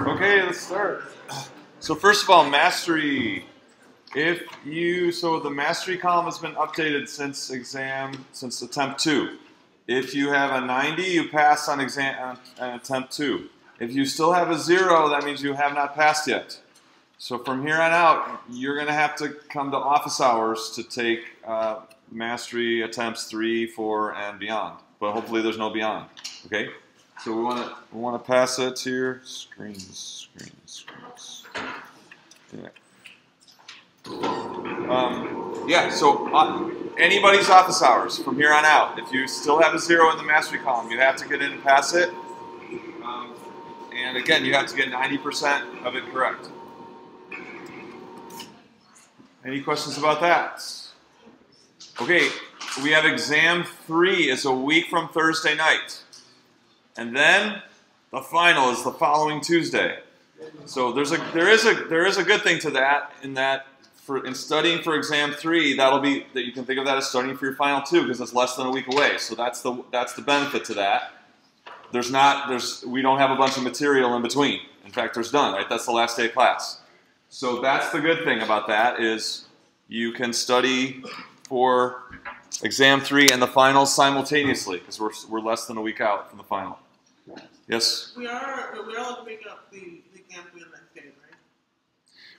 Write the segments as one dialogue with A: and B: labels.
A: Okay, let's start. So first of all, mastery. If you so the mastery column has been updated since exam since attempt two. If you have a 90, you pass on exam on attempt two. If you still have a zero, that means you have not passed yet. So from here on out, you're going to have to come to office hours to take uh, mastery attempts three, four, and beyond. But hopefully there's no beyond. Okay. So we want to we want to pass it to your screens, screens, screens. Yeah. Um, yeah. So uh, anybody's office hours from here on out. If you still have a zero in the mastery column, you have to get in and pass it. Um, and again, you have to get 90% of it correct. Any questions about that? Okay, we have exam three. It's a week from Thursday night. And then the final is the following Tuesday. So there's a there is a there is a good thing to that in that for in studying for exam three, that'll be that you can think of that as studying for your final two because it's less than a week away. So that's the that's the benefit to that. There's not there's we don't have a bunch of material in between. In fact, there's none. Right, that's the last day of class. So that's the good thing about that is you can study for exam three and the final simultaneously because we're we're less than a week out from the final. Yes.
B: We are we are looking up the the campaign next game, right?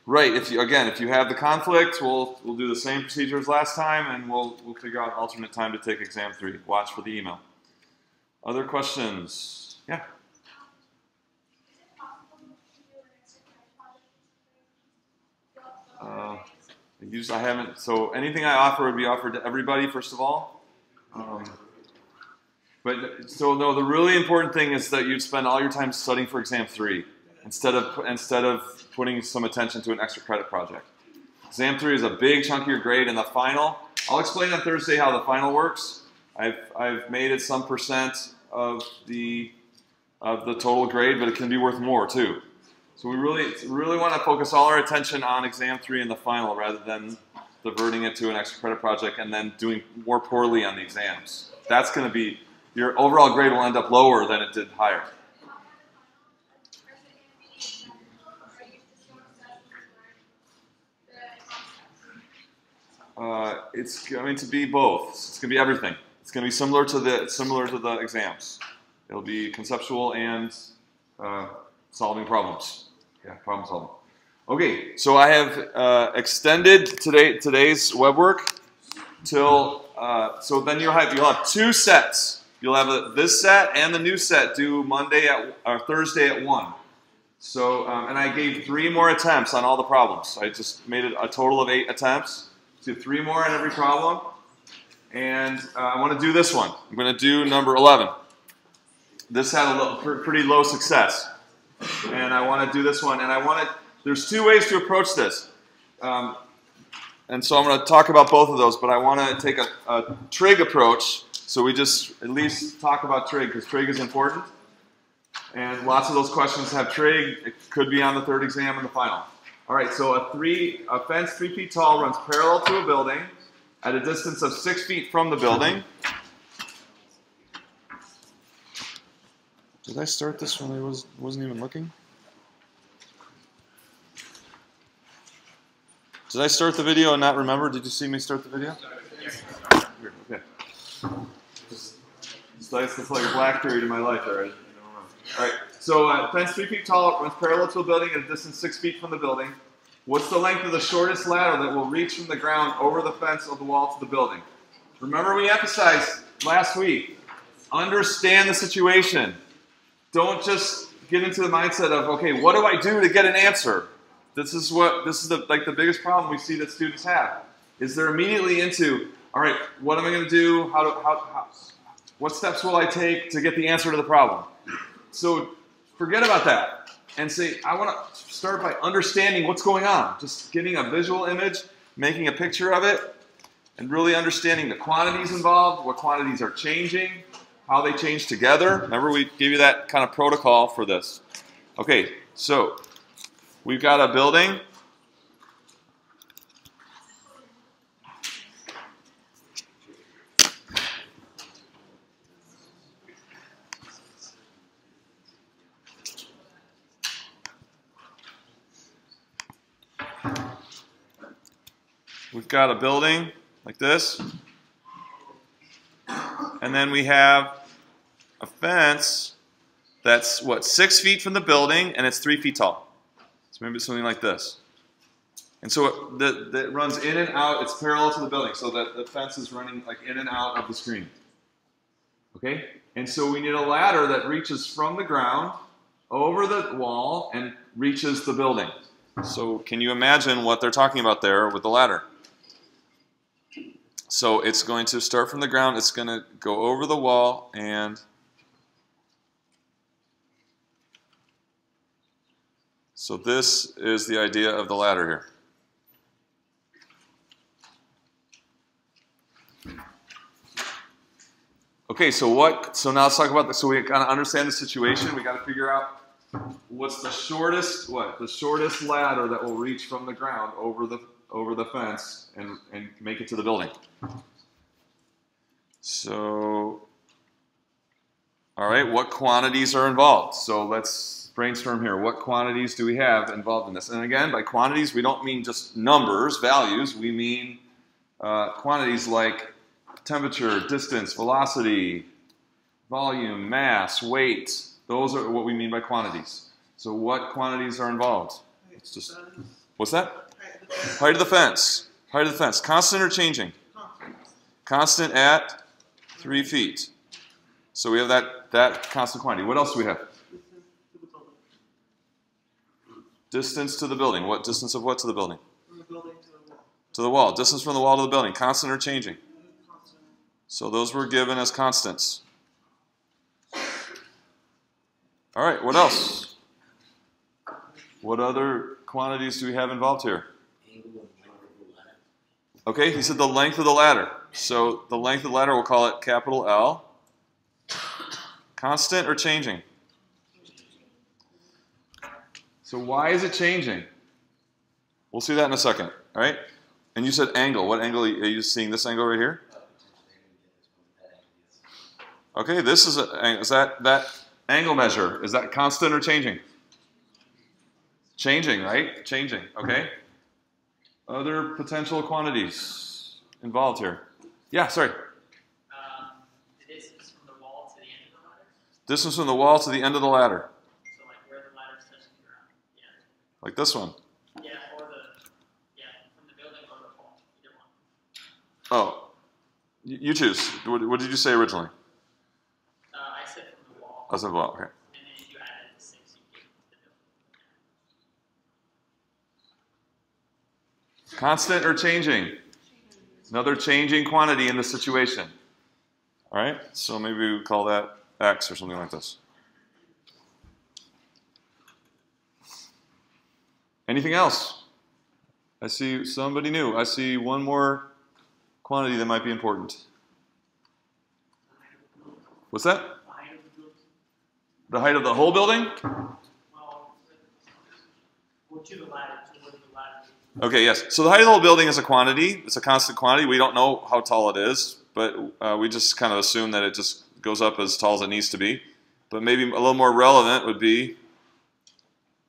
A: Right. If you again, if you have the conflict, we'll we'll do the same procedure as last time, and we'll we'll figure out alternate time to take exam three. Watch for the email. Other questions? Yeah. Uh, I use I haven't. So anything I offer would be offered to everybody first of all. Um, but so no, the really important thing is that you'd spend all your time studying for exam three instead of instead of putting some attention to an extra credit project. Exam three is a big chunk of your grade, and the final. I'll explain on Thursday how the final works. I've I've made it some percent of the of the total grade, but it can be worth more too. So we really really want to focus all our attention on exam three and the final rather than diverting it to an extra credit project and then doing more poorly on the exams. That's going to be your overall grade will end up lower than it did higher. Uh, it's going to be both. It's going to be everything. It's going to be similar to the similar to the exams. It'll be conceptual and uh, solving problems. Yeah, problem solving. Okay, so I have uh, extended today today's WeBWorK till uh, so then you'll have you'll have two sets. You'll have a, this set and the new set due Monday at or Thursday at one. So um, and I gave three more attempts on all the problems. I just made it a total of eight attempts. Do three more on every problem, and uh, I want to do this one. I'm going to do number eleven. This had a pretty low success, and I want to do this one. And I want to. There's two ways to approach this. Um, and so I'm going to talk about both of those, but I want to take a, a trig approach. So we just at least talk about trig because trig is important. And lots of those questions have trig. It could be on the third exam and the final. All right, so a three a fence three feet tall runs parallel to a building at a distance of six feet from the building. Did I start this when I was wasn't even looking? Did I start the video and not remember? Did you see me start the video? Okay. It's nice. It's like a black period in my life already. All right. So uh, fence three feet tall, runs parallel to a building at a distance six feet from the building. What's the length of the shortest ladder that will reach from the ground over the fence of the wall to the building? Remember, we emphasized last week. Understand the situation. Don't just get into the mindset of okay, what do I do to get an answer? This is what this is the like the biggest problem we see that students have is they're immediately into all right, what am I going to do? How, do, how, how what steps will I take to get the answer to the problem? So forget about that and say I want to start by understanding what's going on, just getting a visual image, making a picture of it, and really understanding the quantities involved, what quantities are changing, how they change together. Remember we gave you that kind of protocol for this. Okay, so we've got a building. We've got a building like this and then we have a fence that's what six feet from the building, and it's three feet tall. So maybe something like this. And so it, the, the, it runs in and out. It's parallel to the building, so that the fence is running like in and out of the screen. Okay, and so we need a ladder that reaches from the ground over the wall and reaches the building. So can you imagine what they're talking about there with the ladder? So it's going to start from the ground. It's going to go over the wall and so this is the idea of the ladder here. Okay, so what? So now let's talk about this. So we kind of understand the situation. We got to figure out what's the shortest what the shortest ladder that will reach from the ground over the over the fence and and make it to the building. So, all right, what quantities are involved? So let's brainstorm here. What quantities do we have involved in this? And again, by quantities, we don't mean just numbers, values. We mean uh, quantities like temperature, distance, velocity, volume, mass, weight. Those are what we mean by quantities. So what quantities are involved? It's just what's that? Height of the fence. Height of the fence. Constant or changing? Constant at three feet. So we have that that constant quantity. What else do we have? Distance to the building. What distance of what to the building?
B: From the building to the wall.
A: To the wall. Distance from the wall to the building. Constant or changing?
B: Constant.
A: So those were given as constants. All right, what else? What other quantities do we have involved here? Okay, he said the length of the ladder. So the length of the ladder, we'll call it capital L. Constant or changing? So why is it changing? We'll see that in a second, all right? And you said angle. What angle are you seeing? This angle right here? Okay, this is a, is that that angle measure is that constant or changing? Changing, right? Changing. Okay. Other potential quantities involved here. Yeah, sorry.
C: Um, distance from the wall to the end of the ladder.
A: Distance from the wall to the end of the ladder,
C: So like where the ladder's touching the ground. Yeah.
A: like this one.
C: Yeah, or the yeah, from the building or the wall. Either one.
A: Oh, you you choose. What, what did you say originally?
C: Uh, I said from the wall,
A: I said the wall. Okay.
C: and then if you added the six, you get the building.
A: Constant or changing? Another changing quantity in the situation. All right, so maybe we call that x or something like this. Anything else? I see somebody new. I see one more quantity that might be important. What's that?
C: The height of the
A: whole building? Okay, yes. So the height of the whole building is a quantity. It's a constant quantity. We don't know how tall it is, but uh, we just kind of assume that it just goes up as tall as it needs to be. But maybe a little more relevant would be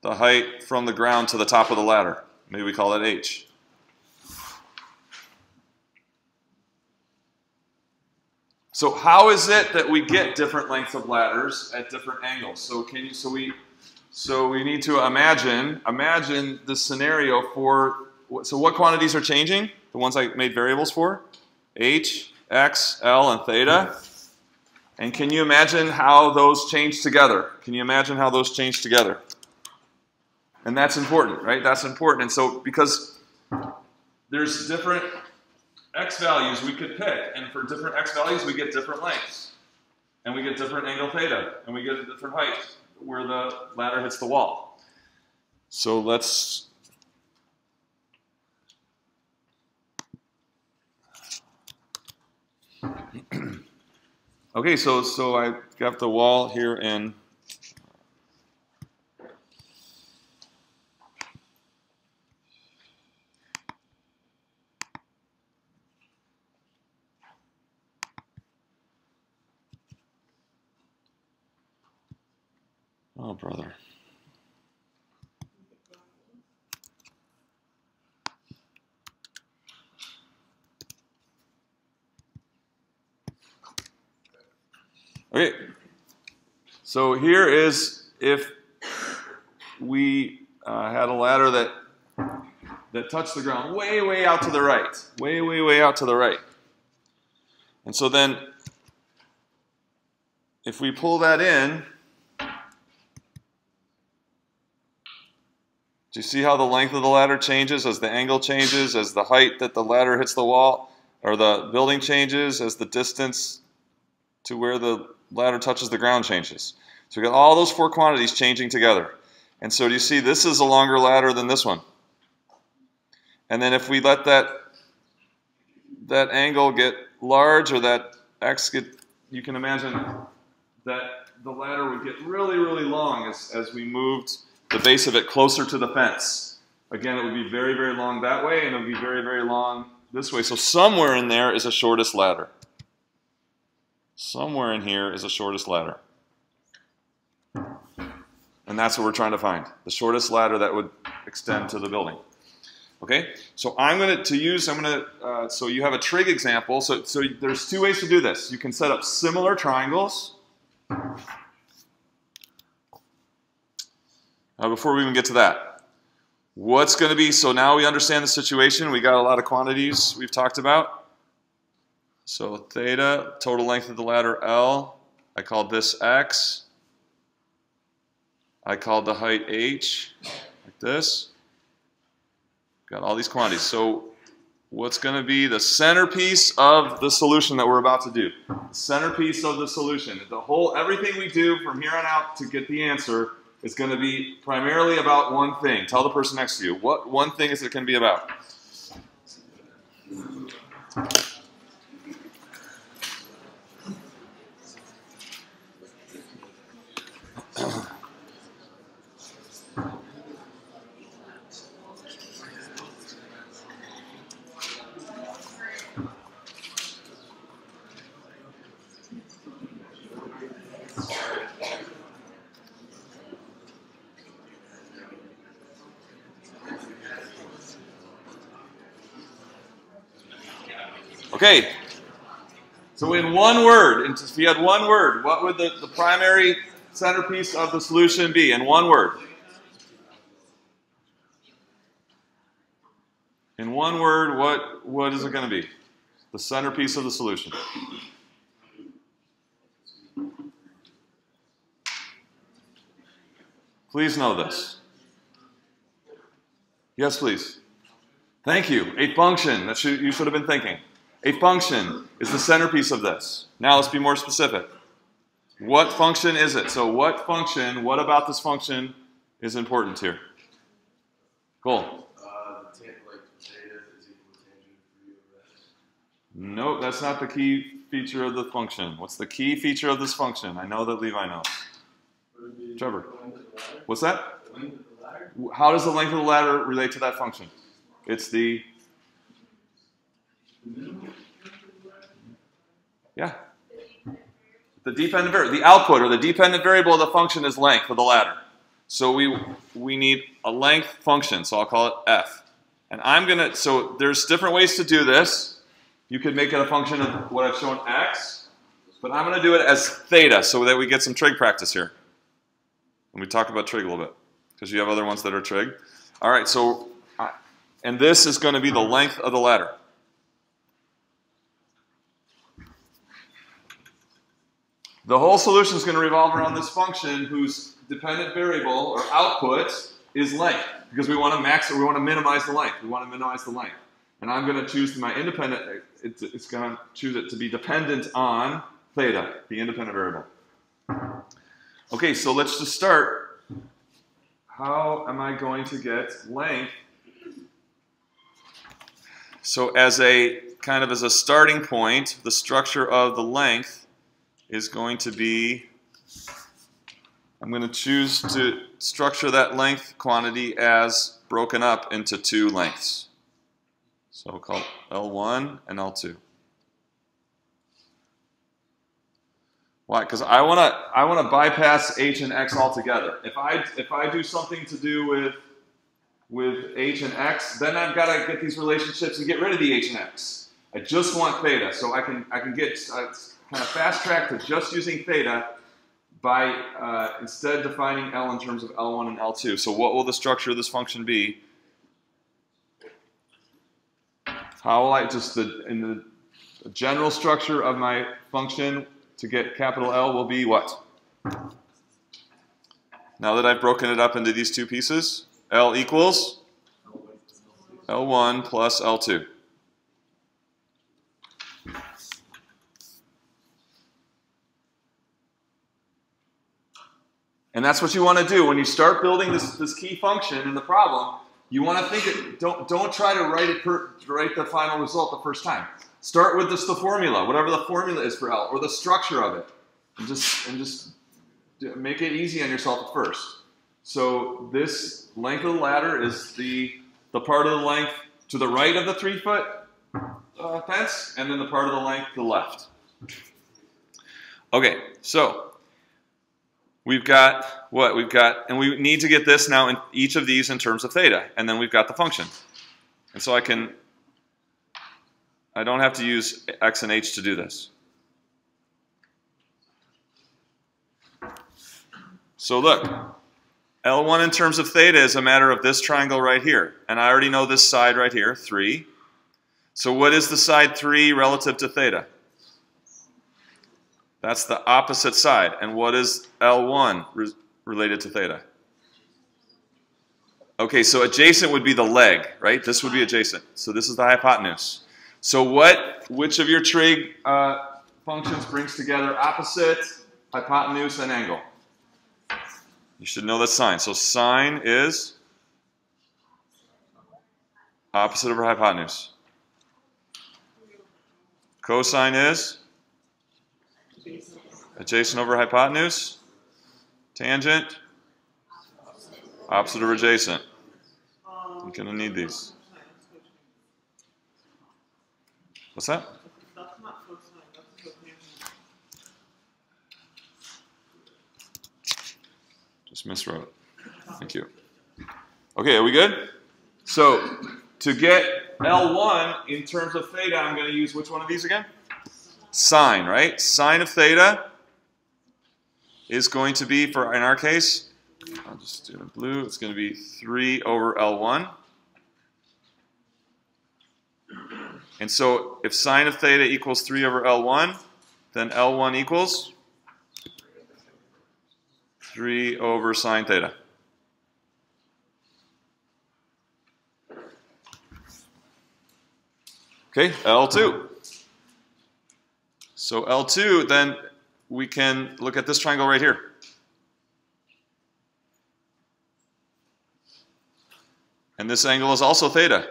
A: the height from the ground to the top of the ladder. Maybe we call that h. So how is it that we get different lengths of ladders at different angles? So can you so we so we need to imagine imagine the scenario for so what quantities are changing? The ones I made variables for? H, X, L, and theta. And can you imagine how those change together? Can you imagine how those change together? And that's important, right? That's important. And so because there's different x values we could pick, and for different x values we get different lengths. And we get different angle theta, and we get a different height where the ladder hits the wall. So let's Okay, so so I got the wall here in brother. Okay, so here is if we uh, had a ladder that that touched the ground way, way out to the right, way, way, way out to the right. And so then, if we pull that in, do you see how the length of the ladder changes as the angle changes, as the height that the ladder hits the wall or the building changes, as the distance to where the ladder touches the ground changes? So we got all those four quantities changing together. And so do you see this is a longer ladder than this one? And then if we let that that angle get large or that x get, you can imagine that the ladder would get really, really long as, as we moved the base of it closer to the fence. Again, it would be very, very long that way, and it would be very, very long this way. So somewhere in there is a shortest ladder. Somewhere in here is a shortest ladder. And that's what we're trying to find. The shortest ladder that would extend to the building. Okay, so I'm going to, use, I'm going to, uh, so you have a trig example. So, so there's two ways to do this. You can set up similar triangles. Uh, before we even get to that, what's going to be, so now we understand the situation. We got a lot of quantities we've talked about. So theta, total length of the ladder L. I called this X. I called the height H, like this. Got all these quantities. So what's going to be the centerpiece of the solution that we're about to do? Centerpiece of the solution. The whole, everything we do from here on out to get the answer is going to be primarily about one thing. Tell the person next to you. What one thing is it going to be about? Okay. So in one word, if you had one word, what would the, the primary centerpiece of the solution be? In one word. In one word, what, what is it going to be? The centerpiece of the solution. Please know this. Yes, please. Thank you. A function. That you should have been thinking. A function is the centerpiece of this. Now let's be more specific. What function is it? So what function, what about this function is important here? Cool. Nope, that's not the key feature of the function. What's the key feature of this function? I know that Levi knows. Trevor. What's that? How does the length of the ladder relate to that function? It's the yeah. The dependent variable, the output or the dependent variable of the function is length of the ladder. So we we need a length function. So I'll call it f. And I'm gonna so there's different ways to do this. You could make it a function of what I've shown x, but I'm gonna do it as theta so that we get some trig practice here. And we talk about trig a little bit because you have other ones that are trig. All right, so and this is going to be the length of the ladder. The whole solution is going to revolve around this function whose dependent variable or output is length because we want to max or we want to minimize the length. We want to minimize the length. And I'm going to choose my independent, it's, it's going to choose it to be dependent on theta, the independent variable. Okay, so let's just start. How am I going to get length? So as a kind of as a starting point, the structure of the length is going to be, I'm going to choose to structure that length quantity as broken up into two lengths. So we'll call L1 and L2. Why? Because I want to I want to bypass h and x altogether. If I if I do something to do with with h and x, then I've got to get these relationships and get rid of the h and x. I just want theta, so I can I can get uh, kind of fast track to just using theta by uh, instead defining L in terms of L1 and L2. So what will the structure of this function be? How will I just the in the, the general structure of my function to get capital L will be what? Now that I've broken it up into these two pieces, L equals L1 plus L2. And that's what you want to do when you start building this, this key function in the problem. You want to think it. Don't don't try to write it per, write the final result the first time. Start with just the formula, whatever the formula is for L, or the structure of it, and just and just make it easy on yourself at first. So this length of the ladder is the the part of the length to the right of the three foot uh, fence, and then the part of the length to the left. Okay, so we've got what? We've got, and we need to get this now in each of these in terms of theta, and then we've got the function. And so I can, I don't have to use x and h to do this. So look, L1 in terms of theta is a matter of this triangle right here. And I already know this side right here, 3. So what is the side 3 relative to theta? That's the opposite side. And what is L1 re related to theta? Okay, so adjacent would be the leg, right? This would be adjacent. So this is the hypotenuse. So what, which of your trig uh, functions brings together opposite, hypotenuse, and angle? You should know that sine. So sine is opposite over hypotenuse. Cosine is Uh, adjacent over hypotenuse. Tangent, opposite over adjacent. You're going to need these. What's that? Just miswrote it. Thank you. Okay, are we good? So to get L1 in terms of theta, I'm going to use which one of these again? Sine, right? Sine of theta is going to be, for in our case, I'll just do it in blue, it's going to be 3 over L1. And so if sine of theta equals 3 over L1, then L1 equals 3 over sine theta. Okay, L2. So L2, then we can look at this triangle right here. And this angle is also theta.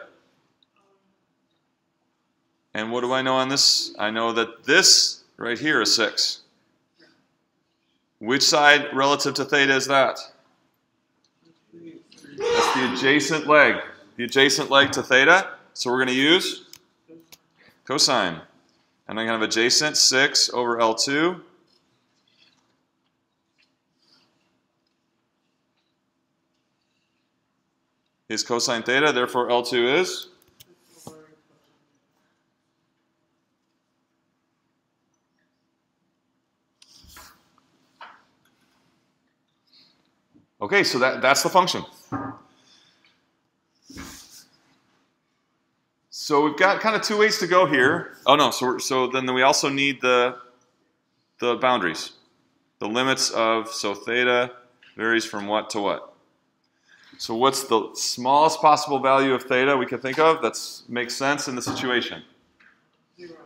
A: And what do I know on this? I know that this right here is 6. Which side relative to theta is that? That's the adjacent leg. The adjacent leg to theta. So we're going to use cosine. And I'm going to have adjacent 6 over L2. Is cosine theta, therefore L2 is? Okay, so that, that's the function. So we've got kind of two ways to go here. Oh no, so, so then we also need the, the boundaries. The limits of, so theta varies from what to what. So what's the smallest possible value of theta we can think of that makes sense in the situation?
B: Zero.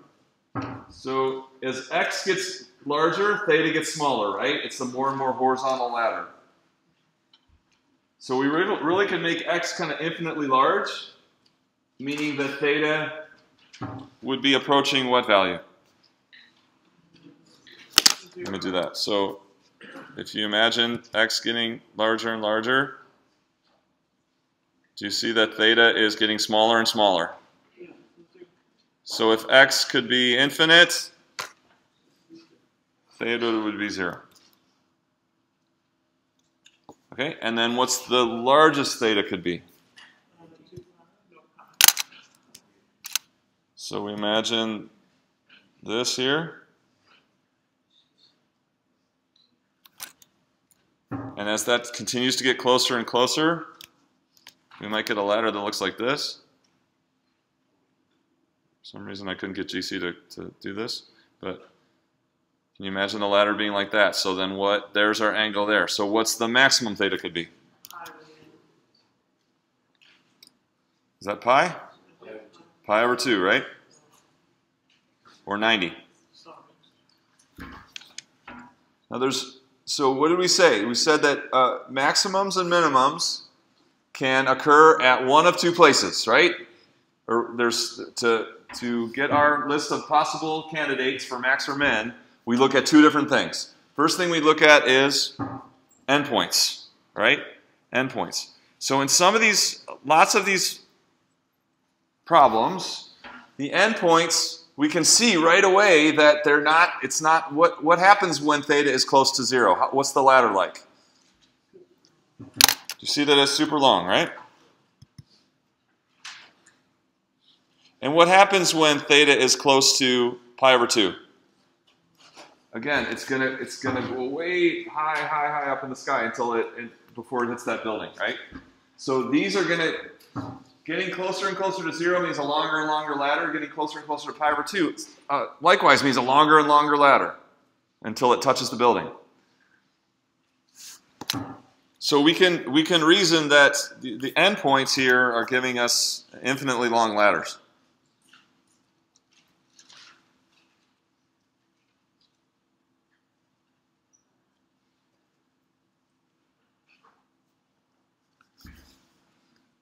A: So as x gets larger, theta gets smaller, right? It's the more and more horizontal ladder. So we really, can make x kind of infinitely large, meaning that theta would be approaching what value? Let me do that. So if you imagine x getting larger and larger, do you see that theta is getting smaller and smaller? So if x could be infinite, theta would be 0. Okay, and then what's the largest theta could be? So we imagine this here. And as that continues to get closer and closer, we might get a ladder that looks like this. For some reason I couldn't get GC to, to do this, but can you imagine the ladder being like that? So then what, there's our angle there. So what's the maximum theta could be? Is that pi? Pi over 2, right? Or 90. Now there's, so what did we say? We said that uh, maximums and minimums can occur at one of two places, right? Or there's, to, to get our list of possible candidates for max or min, we look at two different things. First thing we look at is endpoints, right? Endpoints. So in some of these, lots of these problems, the endpoints, we can see right away that they're not, it's not, what, what happens when theta is close to zero? What's the ladder like? You see that it's super long, right? And what happens when theta is close to pi over 2? Again, it's gonna it's gonna go way high, high, high up in the sky until it, it before it hits that building, right? So these are gonna getting closer and closer to zero means a longer and longer ladder. Getting closer and closer to pi over two, uh, likewise means a longer and longer ladder until it touches the building. So we can we can reason that the, the endpoints here are giving us infinitely long ladders.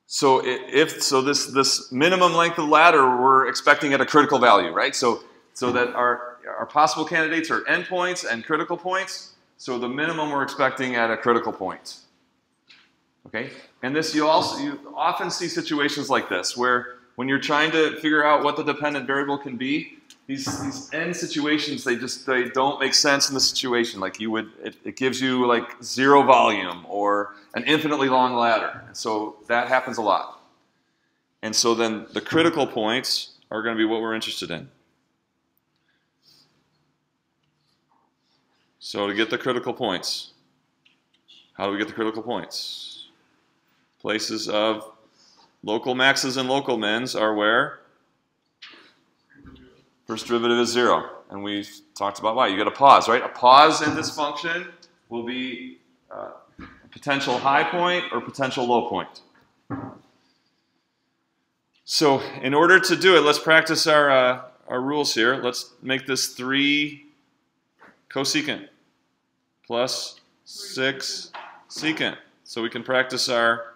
A: So if so, this this minimum length of ladder we're expecting at a critical value, right? So so that our our possible candidates are endpoints and critical points. So the minimum we're expecting at a critical point. Okay, and this you also you often see situations like this where when you're trying to figure out what the dependent variable can be, these these end situations they just they don't make sense in the situation. Like you would, it, it gives you like zero volume or an infinitely long ladder. And so that happens a lot. And so then the critical points are going to be what we're interested in. So to get the critical points, how do we get the critical points? Places of local maxes and local mins are where? First derivative is zero. And we talked about why. You get a pause, right? A pause in this function will be uh, potential high point or potential low point. So in order to do it, let's practice our, uh, our rules here. Let's make this 3 cosecant plus 6 secant. So we can practice our,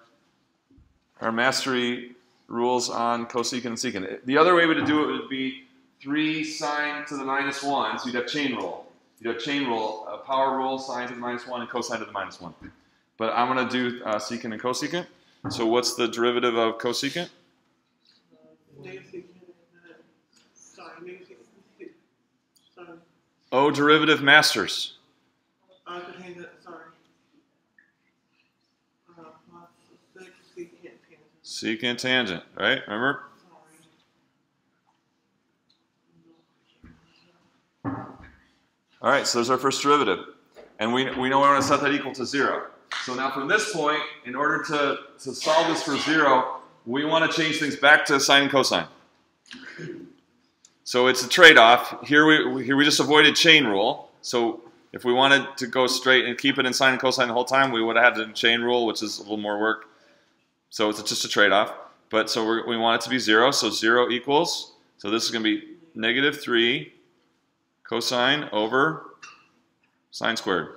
A: our mastery rules on cosecant and secant. The other way to do it would be 3 sine to the minus 1, so you'd have chain rule. You'd have chain rule, uh, power rule, sine to the minus 1, and cosine to the minus 1. But I'm going to do uh, secant and cosecant. So what's the derivative of cosecant? O derivative masters.
B: Uh, tangent, sorry. Uh, six, secant, tangent.
A: Secant tangent, right? Remember? All right, so there's our first derivative. And we, we know we want to set that equal to 0. So now from this point, in order to, to solve this for 0, we want to change things back to sine and cosine. So it's a trade-off. Here we, here we just avoided chain rule. So if we wanted to go straight and keep it in sine and cosine the whole time, we would have had the chain rule, which is a little more work. So it's just a trade-off. But so we're, we want it to be 0, so 0 equals, so this is going to be negative 3 cosine over sine squared.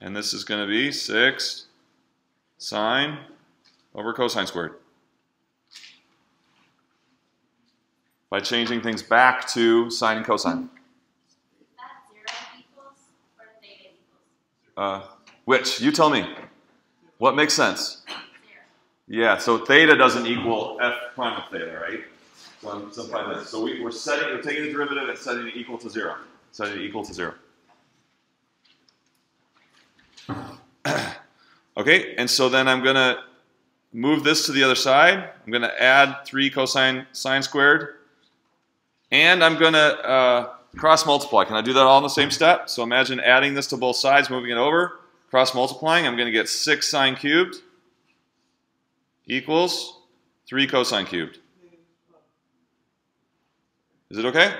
A: And this is going to be 6 sine over cosine squared. By changing things back to sine and cosine.
D: Zero equals or theta equals
A: Uh, which? You tell me. What makes sense? Yeah, so theta doesn't equal f prime of theta, right? So I'm. So we, we're setting, we're taking the derivative and setting it equal to zero. Setting it equal to zero. Okay, and so then I'm going to move this to the other side. I'm going to add 3 cosine sine squared. And I'm going to uh, cross multiply. Can I do that all in the same step? So imagine adding this to both sides, moving it over, cross multiplying. I'm going to get 6 sine cubed equals 3 cosine cubed. Is it okay?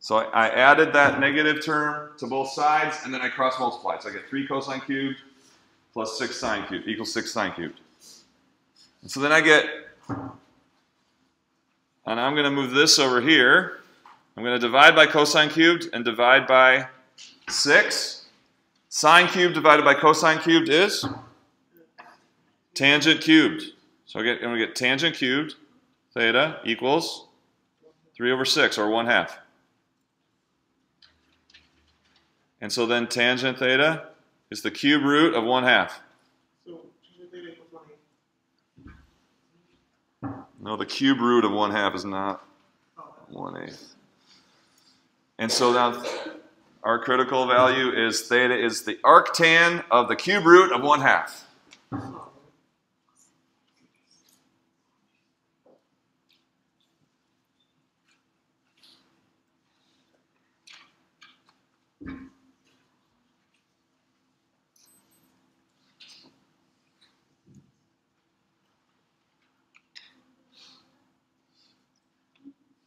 A: So I, added that negative term to both sides, and then I cross multiplied. So I get 3 cosine cubed plus 6 sine cubed equals 6 sine cubed. And so then I get, and I'm going to move this over here. I'm going to divide by cosine cubed and divide by 6. Sine cubed divided by cosine cubed is tangent cubed. So I get, I'm going to get tangent cubed theta equals 3 over 6, or 1 half. And so then tangent theta is the cube root of 1 half. No, the cube root of 1 half is not
B: Oh,
A: 1 eighth. And so now our critical value is theta is the arctan of the cube root of 1 half.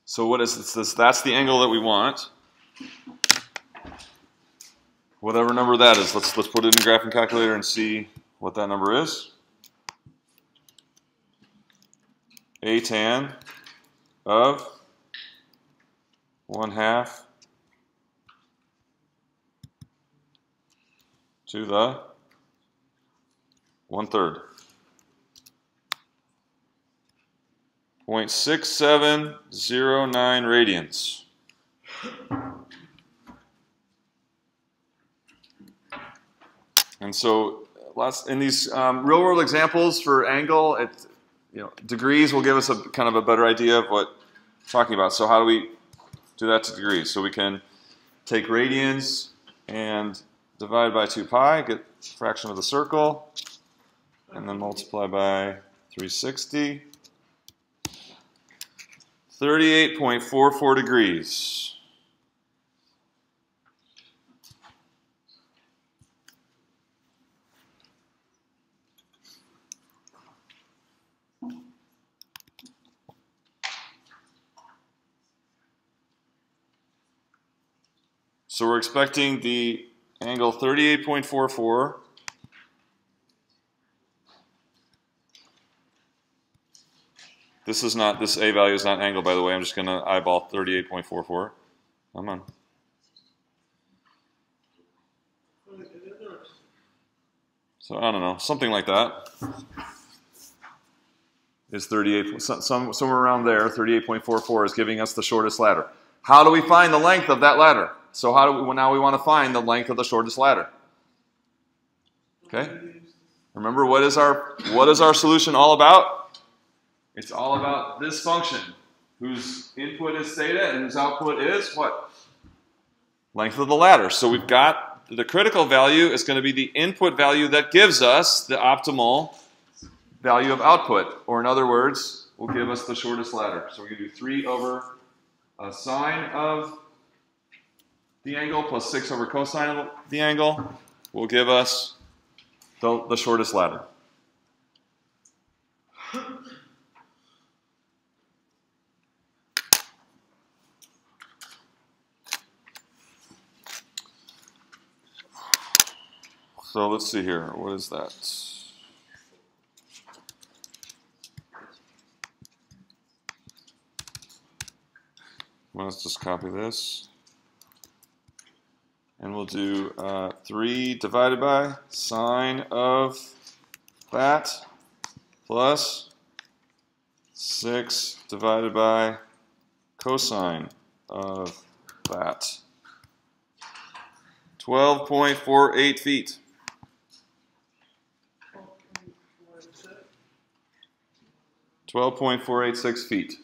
A: So what is this? That's the angle that we want. Whatever number that is, let's let's put it in the graphing calculator and see what that number is. A tan of one half to the one third. 0.6709 radians. And so, in these um, real-world examples for angle, it, you know, degrees will give us a kind of a better idea of what we're talking about. So how do we do that to degrees? So we can take radians and divide by 2 pi, get fraction of the circle, and then multiply by 360. 38.44 degrees. So we're expecting the angle 38.44 This is not, this A value is not angle, by the way. I'm just going to eyeball 38.44. Come on.
B: So,
A: I don't know, something like that. Is 38, some, some, somewhere around there, 38.44 is giving us the shortest ladder. How do we find the length of that ladder? So how do we, well, now we want to find the length of the shortest ladder. Okay? Remember, what is our, what is our solution all about? It's all about this function, whose input is theta and whose output is what? Length of the ladder. So we've got the critical value is going to be the input value that gives us the optimal value of output. Or in other words, will give us the shortest ladder. So we're going to do 3 over a sine of the angle plus 6 over cosine of the angle will give us the, the shortest ladder. So let's see here. What is that? Let's just copy this. And we'll do uh, 3 divided by sine of that plus 6 divided by cosine of that. 12.48 feet. Twelve point four eight six feet.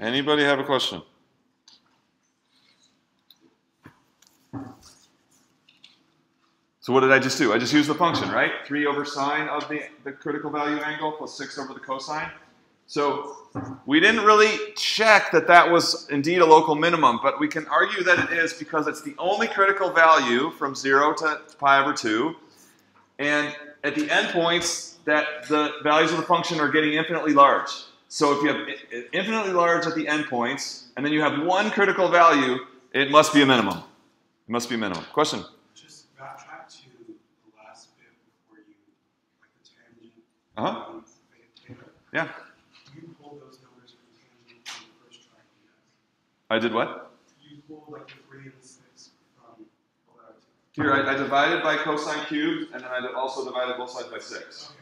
A: Anybody have a question? So what did I just do? I just used the function, right? 3 over sine of the, the critical value angle plus 6 over the cosine. So we didn't really check that that was indeed a local minimum, but we can argue that it is because it's the only critical value from 0 to pi over 2. And at the endpoints, that the values of the function are getting infinitely large. So if you have infinitely large at the endpoints, and then you have one critical value, it must be a minimum. It must be a minimum. Question?
E: Just backtrack to the last bit before you, like the tangent.
A: Uh-huh.
E: um, theta.
A: Yeah.
E: You pulled those numbers from tangent from the first try.
A: I did what?
E: You pulled like the three and the six from the.
A: Here, I, I divided by cosine cubed, and then I also divided both sides by 6.
E: Okay.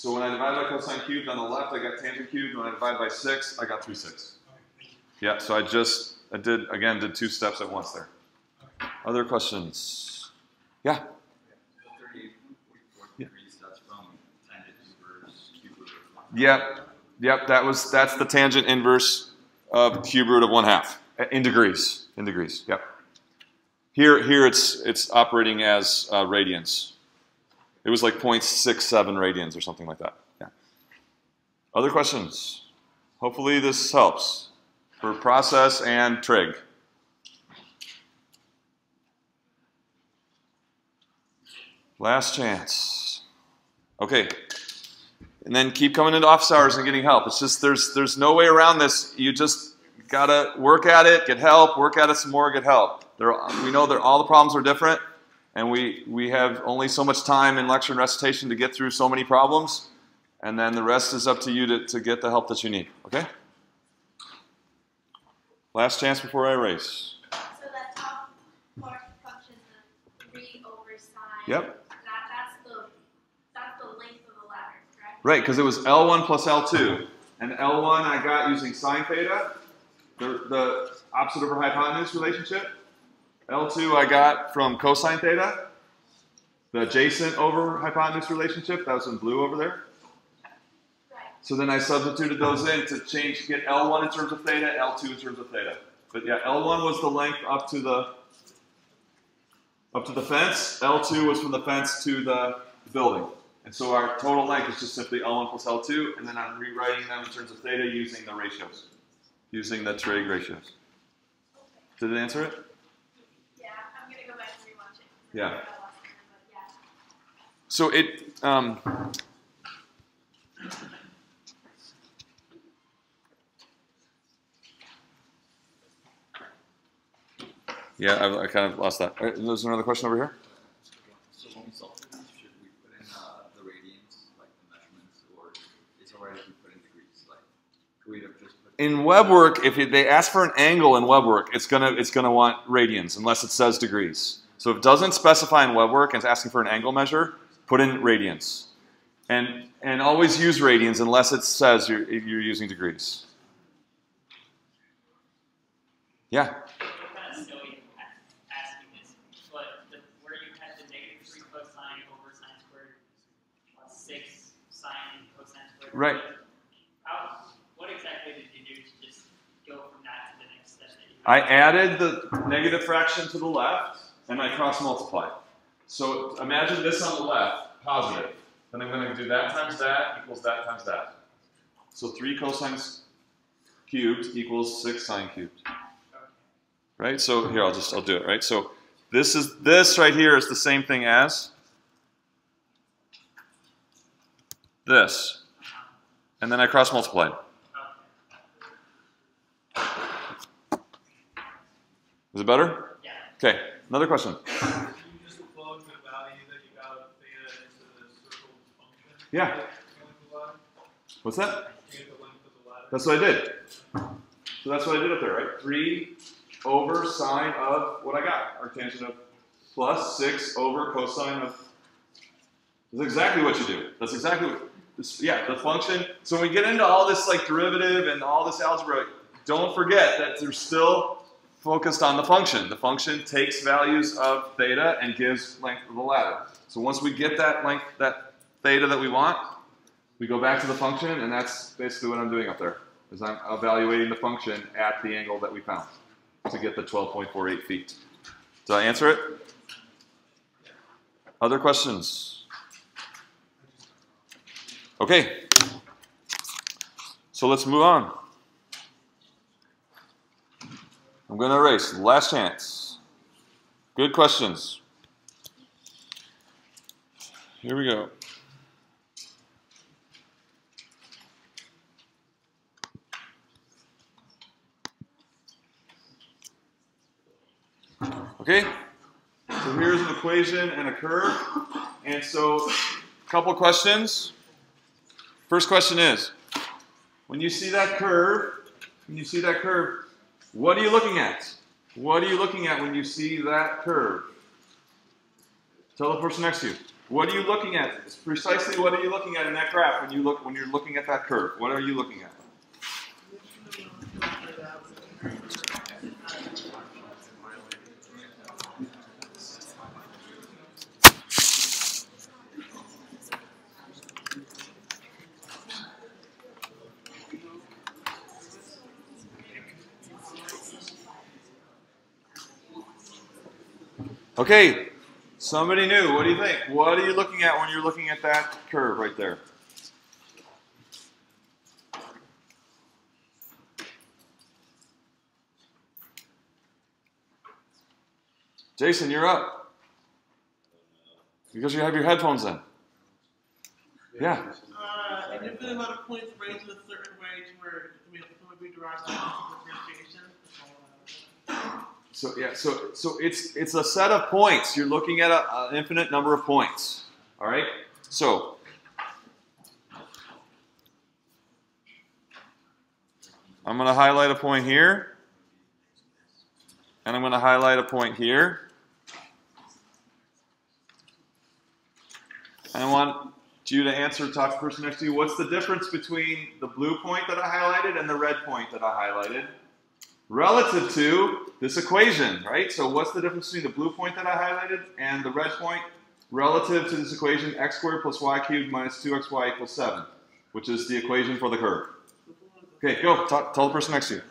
A: So when I divide by cosine cubed on the left, I got tangent cubed. When I divide by 6, I got 3 6.
E: Okay, thank you.
A: Yeah, so I just, I did, again, did two steps at once there. Other questions? Yeah? Yep, yep, that was, that's the tangent inverse of cube root of 1 half, uh, in degrees, in degrees, yep. Here, here it's, it's operating as uh, radians. It was like 0.67 radians or something like that, yeah. Other questions? Hopefully this helps for process and trig. Last chance. Okay. And then keep coming into office hours and getting help. It's just there's there's no way around this. You just gotta work at it, get help, work at it some more, get help. There, we know that all the problems are different, and we we have only so much time in lecture and recitation to get through so many problems, and then the rest is up to you to, to get the help that you need. Okay. Last chance before I erase.
D: So that top part function, the three over sine.
A: Yep.
D: That, that's the, that's the length of the ladder, correct?
A: Right, because it was L1 plus L2. And L1 I got using sine theta, the, the opposite over hypotenuse relationship. L2 I got from cosine theta, the adjacent over hypotenuse relationship. That was in blue over there. So then I substituted those in to change, get L1 in terms of theta, L2 in terms of theta. But yeah, L1 was the length up to the up to the fence. L2 was from the fence to the building. And so our total length is just simply L1 plus L2, and then I'm rewriting them in terms of theta using the ratios, using the trig ratios. Did it answer it?
D: Yeah, I'm gonna go back and rewatch it.
A: Yeah.
D: I lost it, but yeah.
A: So it, um, yeah, I, I kind of lost that. Uh, There's another question over here.
F: So when we solve this, should we put in the radians, like the measurements, or is it alright if we put in degrees? Like, could we have just put
A: In WeBWorK, if they ask for an angle in WeBWorK, it's gonna it's gonna want radians unless it says degrees. So if it doesn't specify in WeBWorK and it's asking for an angle measure, put in radians, and and always use radians unless it says you're you're using degrees. Yeah.
C: What kind of silly a- asking this, but the, where you had the negative three cosine over sine squared plus six sine cosine squared.
A: Right.
C: How, what exactly did you do to just go from that to the next step?
A: I added the negative fraction to the left, and I cross multiply. So imagine this on the left, positive. Then I'm going to do that times that equals that times that. So 3 cosines cubed equals 6 sine cubed. Right? So here, I'll just, I'll do it, right? So this is, this right here is the same thing as this. And then I cross multiplied. Is it better?
C: Yeah.
A: Okay, another question.
G: Can you just plug the value that you got of theta into the circle function?
A: Yeah.
G: Length of the ladder?
A: What's that?
G: Get the length of the ladder.
A: That's what I did. So that's what I did up there, right? 3 over sine of what I got, our tangent of plus 6 over cosine of. That's exactly what you do. That's exactly what. This, yeah, the function. So when we get into all this like derivative and all this algebra, don't forget that they're still focused on the function. The function takes values of theta and gives length of the ladder. So once we get that length, that theta that we want, we go back to the function, and that's basically what I'm doing up there. Is I'm evaluating the function at the angle that we found to get the 12.48 feet. Did I answer it? Other questions? Okay. So let's move on. I'm going to erase. Last chance. Good questions. Here we go. Okay, so here's an equation and a curve. And so, a couple questions. First question is when you see that curve, when you see that curve, what are you looking at? What are you looking at when you see that curve? Tell the person next to you. What are you looking at? It's precisely what are you looking at in that graph when you look when you're looking at that curve? What are you looking at? Okay, somebody new. What do you think? What are you looking at when you're looking at that curve right there? Jason, you're up. Because you have your headphones in. Yeah.
B: Uh, an infinite amount of points raised in a certain way to where can be, derived.
A: So yeah, so so it's it's a set of points. You're looking at an infinite number of points. All right. So I'm going to highlight a point here, and I'm going to highlight a point here. And I want you to answer, talk to the person next to you. What's the difference between the blue point that I highlighted and the red point that I highlighted? Relative to this equation, right? So what's the difference between the blue point that I highlighted and the red point relative to this equation, x squared plus y cubed minus 2xy equals 7, which is the equation for the curve. Okay, go. Tell the person next to you.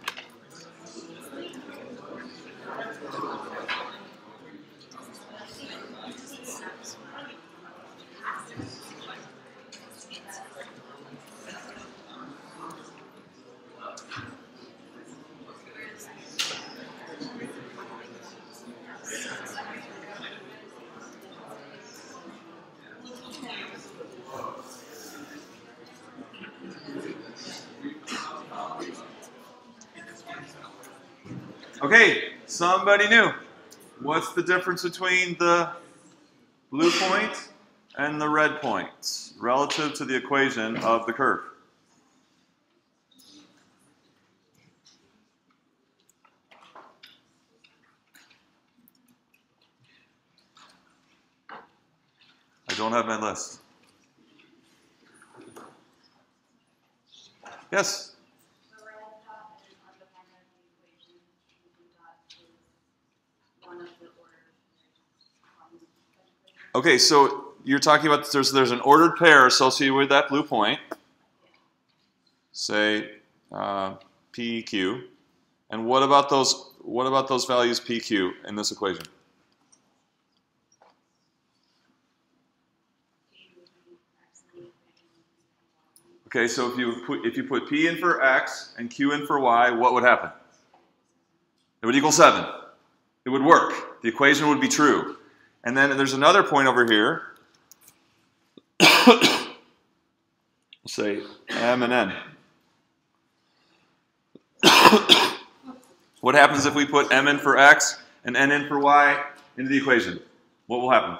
A: Okay, somebody new. What's the difference between the blue point and the red point relative to the equation of the curve? I don't have my list. Yes?
D: The red dot is on the end of the equation, and the blue dot is one of the ordered columns of the equation.
A: Okay, so you're talking about there's there's an ordered pair associated with that blue point. Say uh, PQ, and what about those? What about those values PQ in this equation? Okay, so if you put if you put P in for X and Q in for Y, what would happen? It would equal seven. It would work. The equation would be true. And then there's another point over here. say M and N. what happens if we put M in for X and N in for Y into the equation? What will happen?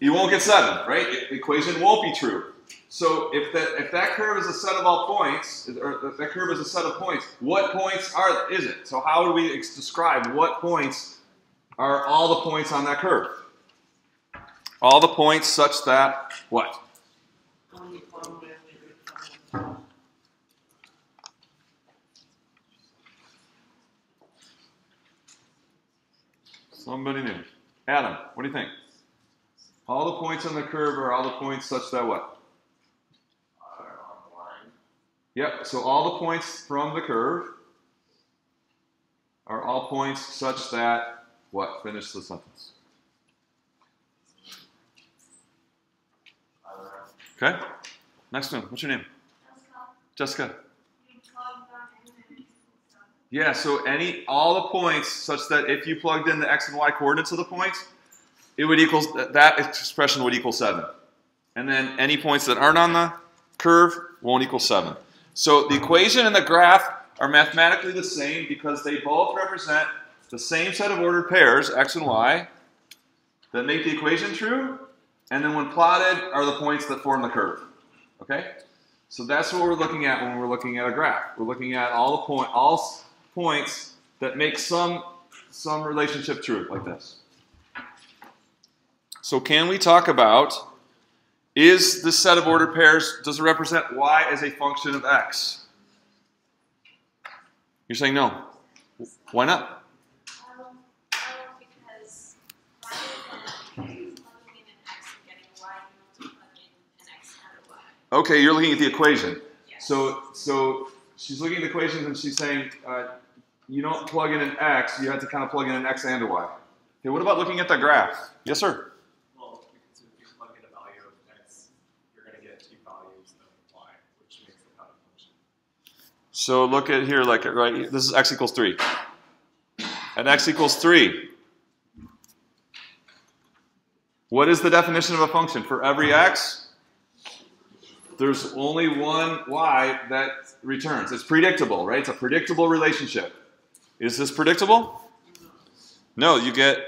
A: You won't get seven, right? The equation won't be true. So if that if that curve is a set of all points, or if that curve is a set of points, what points are is it? So how do we describe what points are all the points on that curve? All the points such that what? Somebody new. Adam, what do you think? All the points on the curve are all the points such that what? Yep, so all the points from the curve are all points such that What? Finish the sentence. Okay. Next one. What's your name? Jessica. Yeah, so any all the points such that if you plugged in the x and y coordinates of the points, it would equal that expression would equal 7. And then any points that aren't on the curve won't equal 7. So the equation and the graph are mathematically the same because they both represent the same set of ordered pairs, x and y, that make the equation true, and then when plotted are the points that form the curve. Okay? So that's what we're looking at when we're looking at a graph. We're looking at all the point, all points that make some some relationship true, like this. So can we talk about is this set of ordered pairs does it represent y as a function of x? You're saying no. Why not?
D: Um, well, because why is plugging in an x and getting a y, you have to plug in an x and a y?
A: Okay, you're looking at the equation.
D: Yes.
A: So so she's looking at the equations and she's saying uh, you don't plug in an x, you have to kind of plug in an x and a y. Okay, what about looking at the graph? Yes, sir.
E: Well, because if you plug in a value of x, you're gonna get two values of y, which makes the product function.
A: So look at here, like right. This is x equals three. And x equals three, what is the definition of a function for every x? There's only one y that returns. It's predictable, right? It's a predictable relationship. Is this predictable? No, you get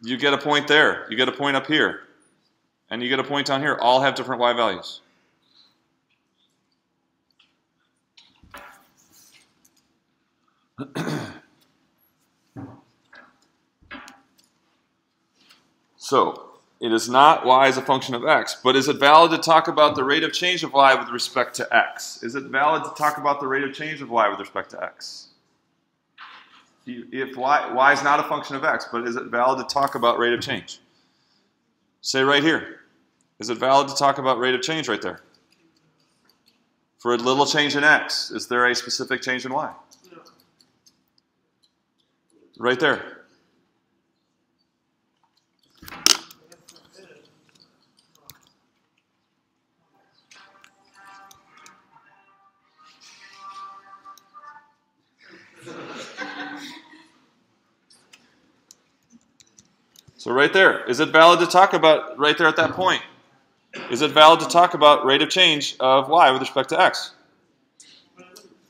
A: you get a point there. You get a point up here. And you get a point down here. All have different y values. So, it is not y as a function of x, but is it valid to talk about the rate of change of y with respect to x? Is it valid to talk about the rate of change of y with respect to x? If y, y is not a function of x, but is it valid to talk about rate of change? Say right here. Is it valid to talk about rate of change right there? For a little change in x, is there a specific change in y? Right there. So right there, is it valid to talk about right there at that point? Is it valid to talk about rate of change of y with respect to x?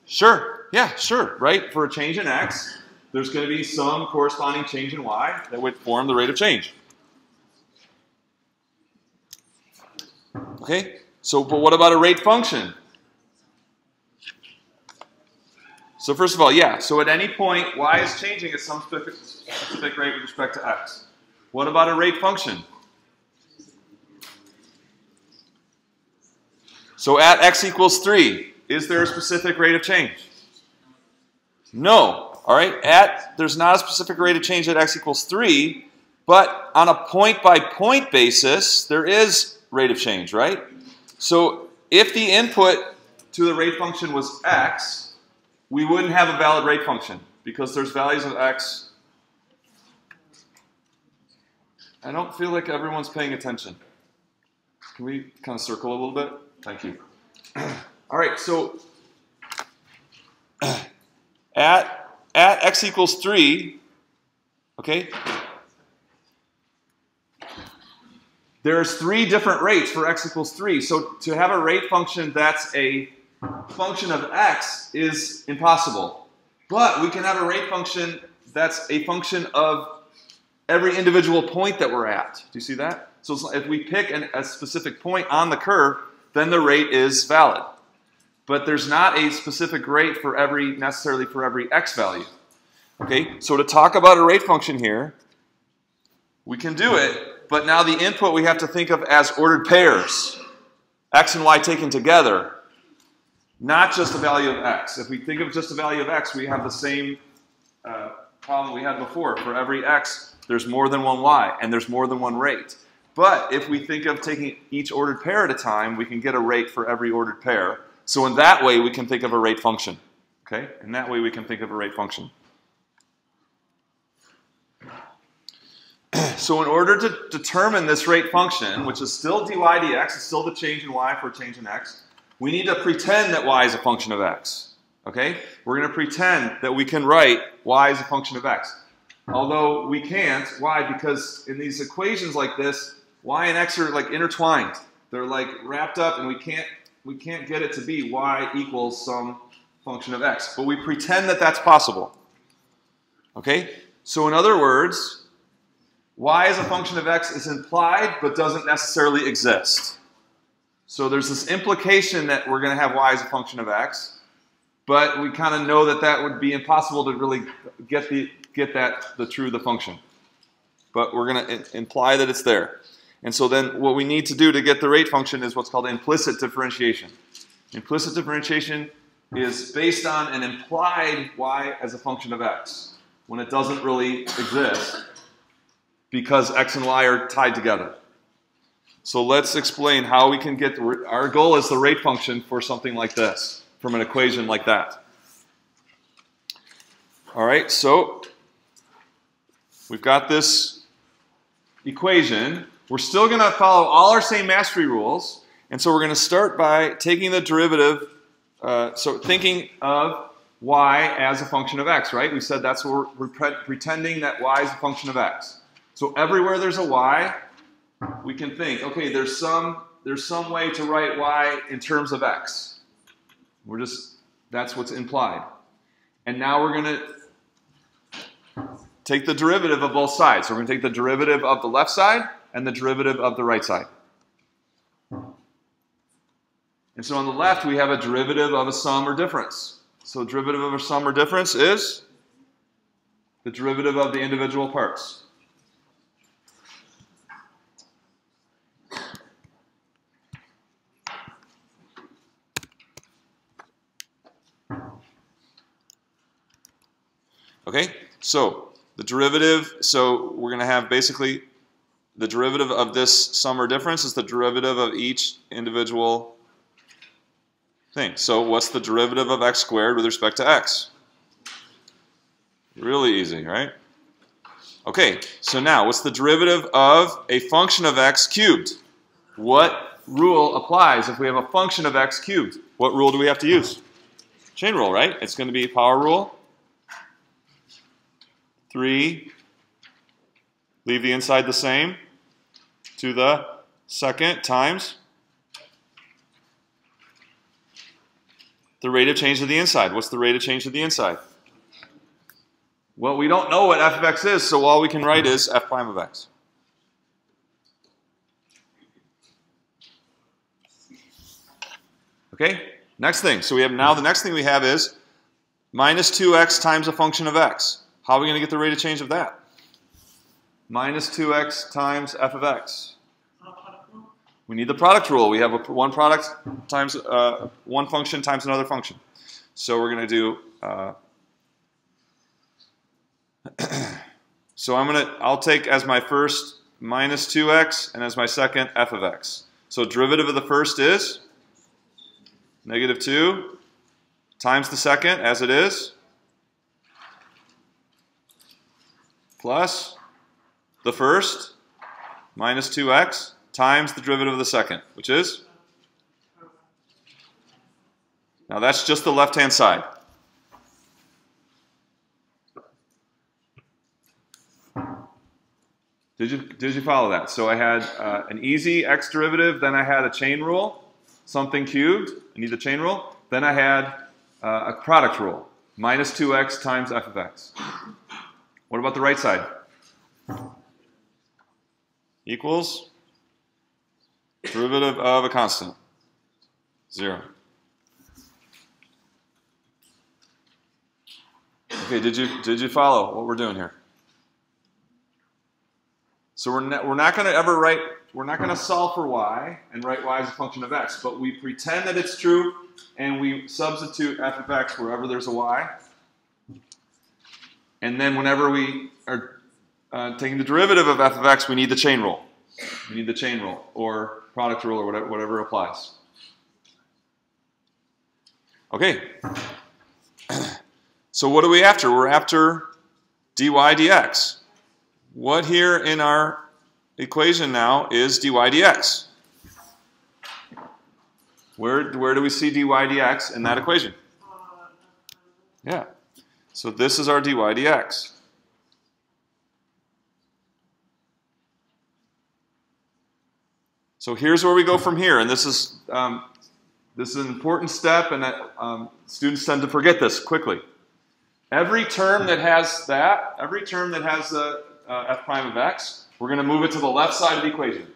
A: Sure. Yeah, sure. Right? For a change in x, there's going to be some corresponding change in y that would form the rate of change. Okay? So, but what about a rate function? So first of all, yeah. So at any point, y is changing at some specific, specific rate with respect to x. What about a rate function? So at x equals 3, is there a specific rate of change? No. All right. At there's not a specific rate of change at x equals 3, but on a point by point basis, there is rate of change, right? So if the input to the rate function was x, we wouldn't have a valid rate function because there's values of x. I don't feel like everyone's paying attention. Can we kind of circle a little bit? Thank you. All right, so at at x equals 3, okay, there's three different rates for x equals 3. So to have a rate function that's a function of x is impossible. But we can have a rate function that's a function of every individual point that we're at. Do you see that? So if we pick an, a specific point on the curve, then the rate is valid. But there's not a specific rate for every necessarily for every x value. Okay, so to talk about a rate function here, we can do it, but now the input we have to think of as ordered pairs, x and y taken together, not just a value of x. If we think of just a value of x, we have the same uh, problem we had before. For every x, there's more than one y, and there's more than one rate. But if we think of taking each ordered pair at a time, we can get a rate for every ordered pair. So in that way, we can think of a rate function. Okay? In that way, we can think of a rate function. so in order to determine this rate function, which is still dy dx, it's still the change in y for a change in x, we need to pretend that y is a function of x. Okay? We're going to pretend that we can write y is a function of x. Although we can't. Why? Because in these equations like this, y and x are like intertwined. They're like wrapped up and we can't we can't get it to be y equals some function of x. But we pretend that that's possible. Okay? So in other words, y as a function of x is implied but doesn't necessarily exist. So there's this implication that we're going to have y as a function of x, but we kind of know that that would be impossible to really get the get that the true the function. But we're going to imply that it's there. And so then what we need to do to get the rate function is what's called implicit differentiation. Implicit differentiation is based on an implied y as a function of x when it doesn't really exist because x and y are tied together. So let's explain how we can get, our goal is the rate function for something like this, from an equation like that. All right, so we've got this equation. We're still going to follow all our same mastery rules. And so we're going to start by taking the derivative, uh, so thinking of y as a function of x, right? We said that's what we're, we're pretending that y is a function of x. So everywhere there's a y, we can think, okay, there's some there's some way to write y in terms of x. We're just that's what's implied. And now we're going to take the derivative of both sides. So we're going to take the derivative of the left side and the derivative of the right side. And so on the left, we have a derivative of a sum or difference. So derivative of a sum or difference is the derivative of the individual parts. Okay, so the derivative, so we're going to have basically the derivative of this sum or difference is the derivative of each individual thing. So what's the derivative of x squared with respect to x? Really easy, right? Okay, so now what's the derivative of a function of x cubed? What rule applies if we have a function of x cubed? What rule do we have to use? Chain rule, right? It's going to be power rule 3, leave the inside the same, to the second times the rate of change of the inside. What's the rate of change of the inside? Well, we don't know what f of x is, so all we can write is f prime of x. Okay, next thing. So we have now the next thing we have is minus 2x times a function of x. How are we going to get the rate of change of that? Minus 2x times f of x. We need the product rule. We have a, one product times uh, one function times another function. So we're going to do. Uh, so I'm going to. I'll take as my first minus 2x and as my second f of x. So derivative of the first is negative 2 times the second as it is plus the first minus 2x times the derivative of the second, which is? Now that's just the left-hand side. Did you, did you follow that? So I had uh, an easy x derivative, then I had a chain rule, something cubed, I need the chain rule, then I had uh, a product rule, minus 2x times f of x. What about the right side? Equals derivative of a constant. Zero. Okay, did you did you follow what we're doing here? So we're not, we're not going to ever write, we're not going to solve for y and write y as a function of x, but we pretend that it's true and we substitute f of x wherever there's a y. And then whenever we are uh, taking the derivative of f of x, we need the chain rule. We need the chain rule or product rule or whatever, whatever applies. Okay. So what are we after? We're after dy dx. what here in our equation now is dy dx? Where, where do we see dy dx in that equation? Yeah. So this is our dy dx. So here's where we go from here, and this is um, this is an important step, and that, um, students tend to forget this quickly. Every term that has that, every term that has the uh, f prime of x, we're going to move it to the left side of the equation.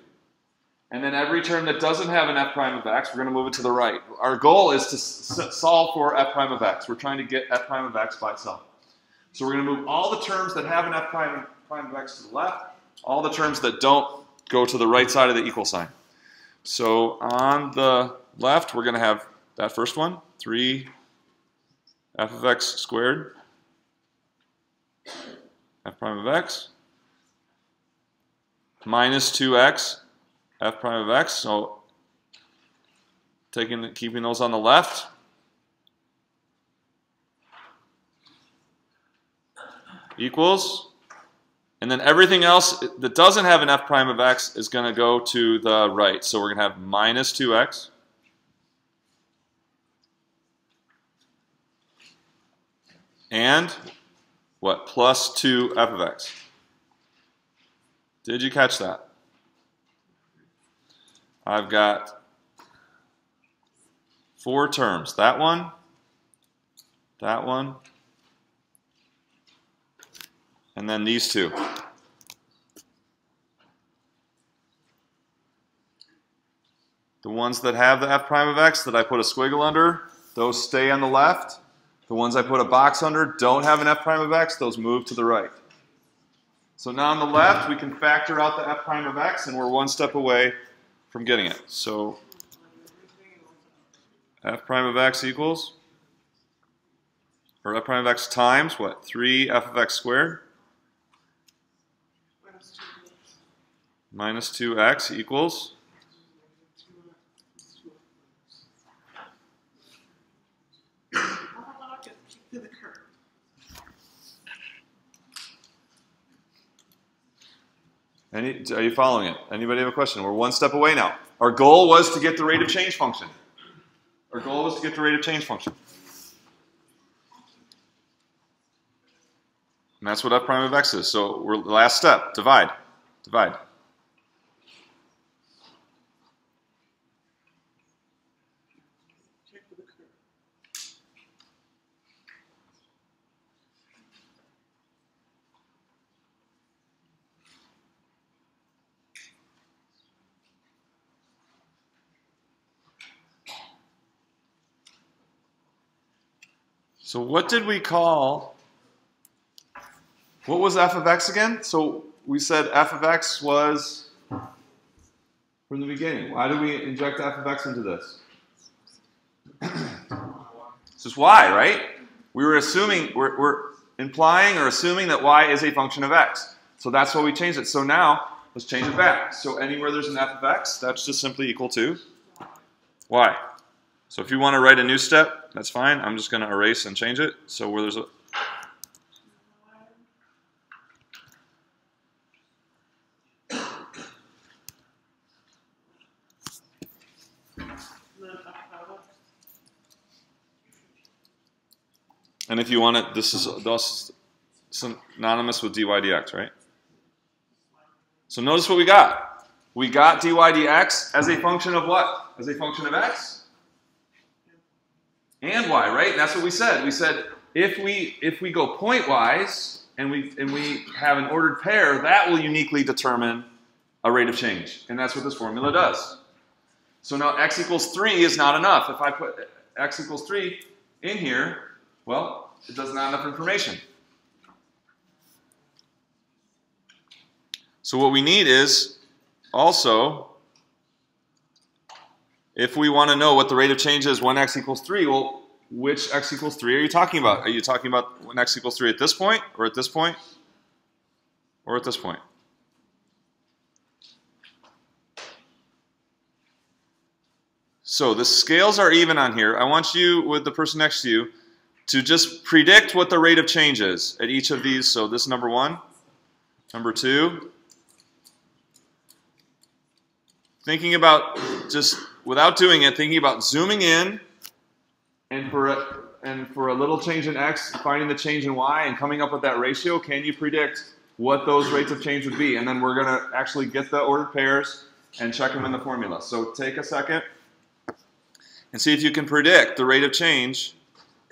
A: And then every term that doesn't have an f prime of x, we're going to move it to the right. Our goal is to solve for f prime of x. We're trying to get f prime of x by itself. So we're going to move all the terms that have an f prime, prime of x to the left, all the terms that don't go to the right side of the equal sign. So on the left, we're going to have that first one, 3 f of x squared, f prime of x, minus 2x, f prime of x. So taking, keeping those on the left. Equals. And then everything else that doesn't have an f prime of x is going to go to the right. So we're going to have minus 2x. And what? Plus 2 f of x. Did you catch that? I've got four terms. That one, that one, and then these two. The ones that have the f prime of x that I put a squiggle under, those stay on the left. The ones I put a box under don't have an f prime of x, those move to the right. So now on the left, we can factor out the f prime of x, and we're one step away from getting it. So f prime of x equals, or f prime of x times what? 3 f of x squared
B: minus two minutes.
A: Minus 2x equals, any, are you following it? Anybody have a question? We're one step away now. Our goal was to get the rate of change function. Our goal was to get the rate of change function. And that's what f prime of x is. So we're last step, divide. Divide. So what did we call, what was f of x again? So we said f of x was from the beginning. Why did we inject f of x into this? this is y, right? We were assuming, we're, we're implying or assuming that y is a function of x. So that's why we changed it. So now, let's change it back. So anywhere there's an f of x, that's just simply equal to y. So if you want to write a new step, that's fine. I'm just going to erase and change it. So where there's a
B: And
A: if you want it, this is this is synonymous with dy dx, right? So notice what we got. We got dy dx as a function of what? As a function of x and y, right? That's what we said. We said if we if we go pointwise and we and we have an ordered pair, that will uniquely determine a rate of change, and that's what this formula does. So now x equals three is not enough. If I put x equals three in here, well, it does not have enough information. So what we need is also, if we want to know what the rate of change is when x equals 3, well, which x equals 3 are you talking about? Are you talking about when x equals 3 at this point, or at this point, or at this point? So the scales are even on here. I want you, with the person next to you, to just predict what the rate of change is at each of these. So this number one, Number two, thinking about just without doing it, thinking about zooming in and for a, and for a little change in x, finding the change in y and coming up with that ratio, can you predict what those rates of change would be? And then we're going to actually get the ordered pairs and check them in the formula. So take a second and see if you can predict the rate of change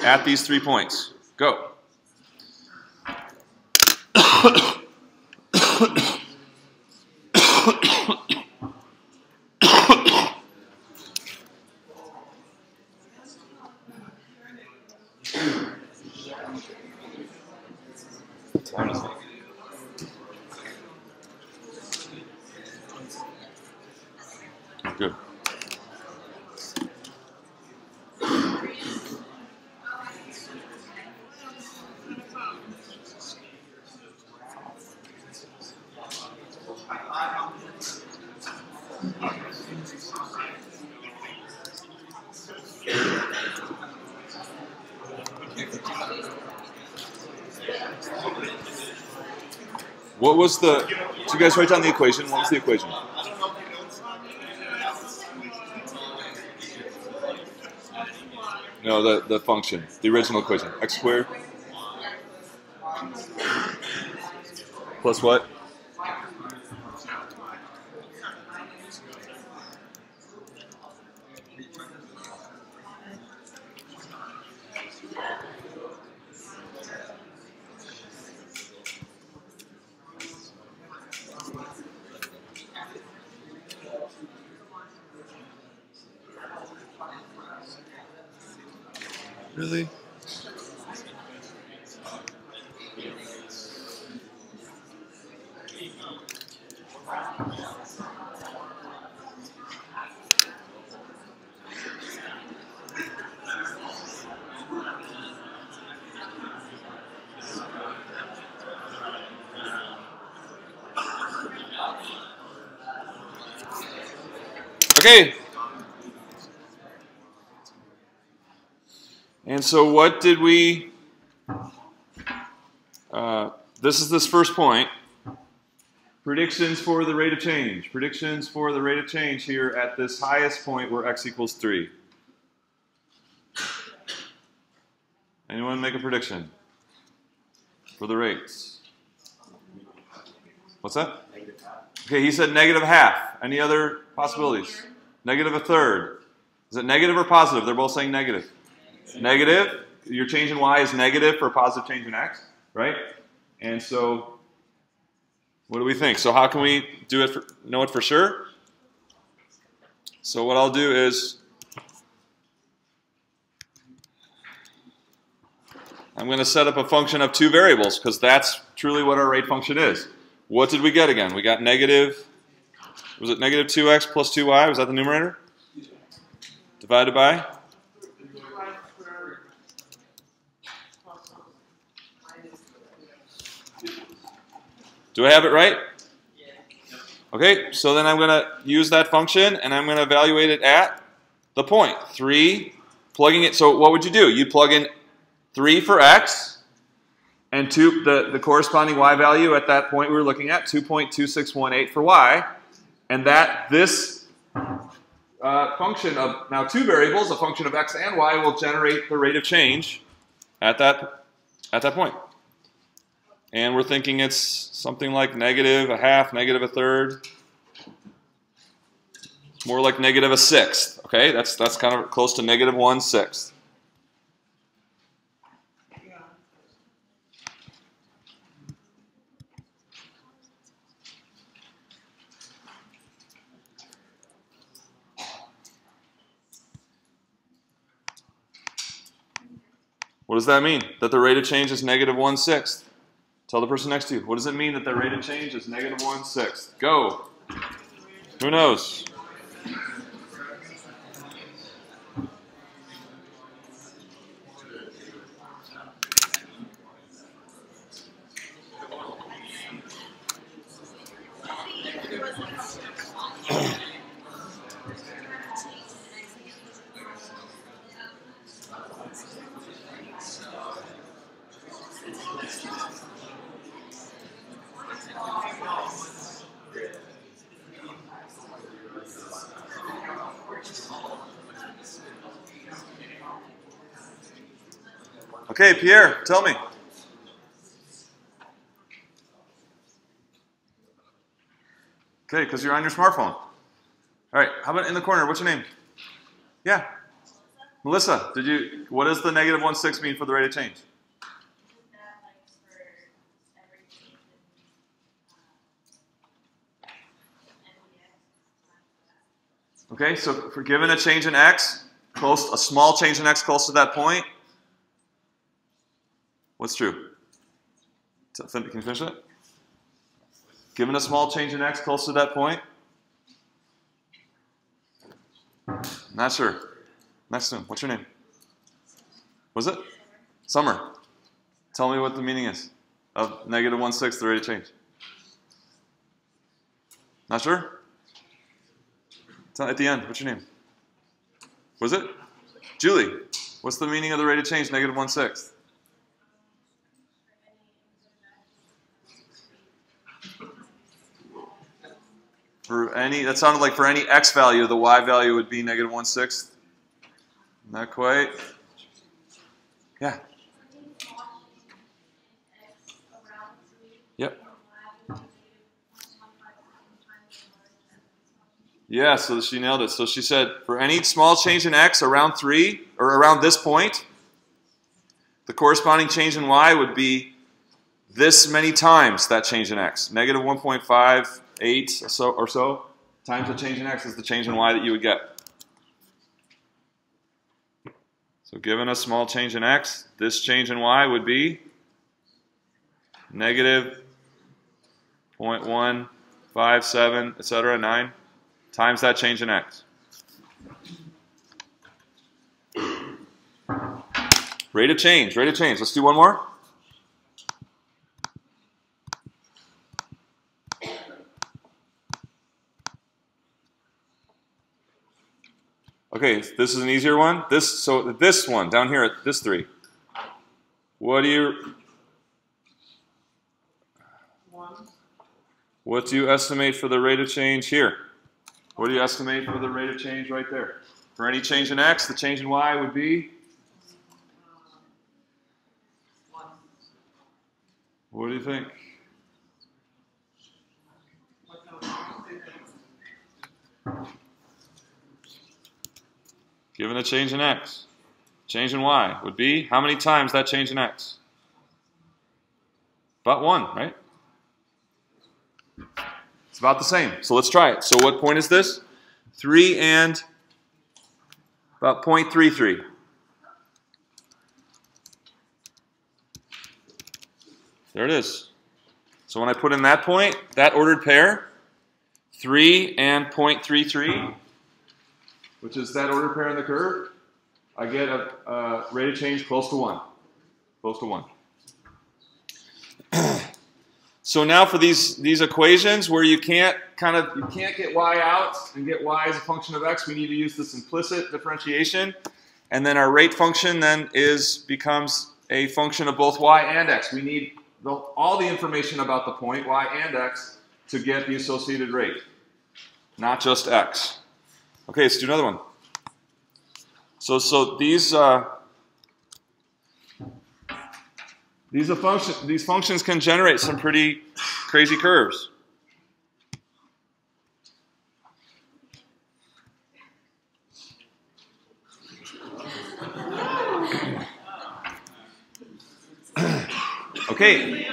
A: at these three points. Go. Good. What was the? Did you guys write down the equation? What was the equation? No, the, the function, the original equation. X squared plus what? Really? Okay. And so, what did we? Uh, this is this first point. Predictions for the rate of change. Predictions for the rate of change here at this highest point where x equals 3. Anyone make a prediction for the rates? What's that? Okay, he said negative half. Any other possibilities? Negative a third. Is it negative or positive? They're both saying negative. Negative. Your change in y is negative for a positive change in x, right? And so, what do we think? So how can we do it? For, know it for sure? So what I'll do is I'm going to set up a function of two variables because that's truly what our rate function is. What did we get again? We got negative, was it negative 2x plus 2y? Was that the numerator? Divided by? Do I have it right? Okay, so then I'm going to use that function and I'm going to evaluate it at the point. 3, plugging it. So what would you do? You'd plug in 3 for x and two, the, the corresponding y value at that point we were looking at, 2.2618 for y. And that this uh, function of now two variables, a function of x and y, will generate the rate of change at that, at that point. And we're thinking it's something like negative a half, negative a third. More like negative a sixth. Okay, that's that's kind of close to negative one sixth. What does that mean? That the rate of change is negative one sixth. Tell the person next to you. What does it mean that the rate of change is negative one sixth? Go. Who knows? Pierre, tell me. Okay, because you're on your smartphone. All right, how about in the corner? What's your name? Yeah. Melissa, did you, what does the negative 1 6 mean for the rate of change? Okay, so for given a change in x, close, a small change in x close to that point, what's true? Can you finish it? Given a small change in x close to that point? Not sure. Next one, what's your name? Was it? Summer. Tell me what the meaning is of negative 1 6, the rate of change. Not sure? At the end, what's your name? Was it? Julie. What's the meaning of the rate of change, negative 1 6? For any, that sounded like for any x value, the y value would be negative 1 6. Not quite. Yeah. Yep. Yeah, so she nailed it. So she said for any small change in x around 3, or around this point, the corresponding change in y would be this many times that change in x. Negative 1.58 or so, or so times the change in x is the change in y that you would get. So given a small change in x, this change in y would be negative 0.157, etc., 9 times that change in x. Rate of change, rate of change. Let's do one more. Okay, this is an easier one. This so this one down here at this three. What do you
B: One.
A: what do you estimate for the rate of change here? What do you estimate for the rate of change right there? For any change in x, the change in y would be
B: One.
A: what do you think?
B: What kind of thing?
A: Given a change in x, change in y would be how many times that change in x? About one, right? It's about the same. So let's try it. So what point is this? 3 and about 0.33. There it is. So when I put in that point, that ordered pair, 3 and 0.33, which is that order pair in the curve, I get a, a rate of change close to 1. Close to 1. So now for these these equations where you can't kind of you can't get y out and get y as a function of x, we need to use this implicit differentiation, and then our rate function then is becomes a function of both y and x. We need the, all the information about the point y and x to get the associated rate, not just x. Okay, let's do another one. So so these. Uh, these, are function, these functions can generate some pretty crazy curves. Okay,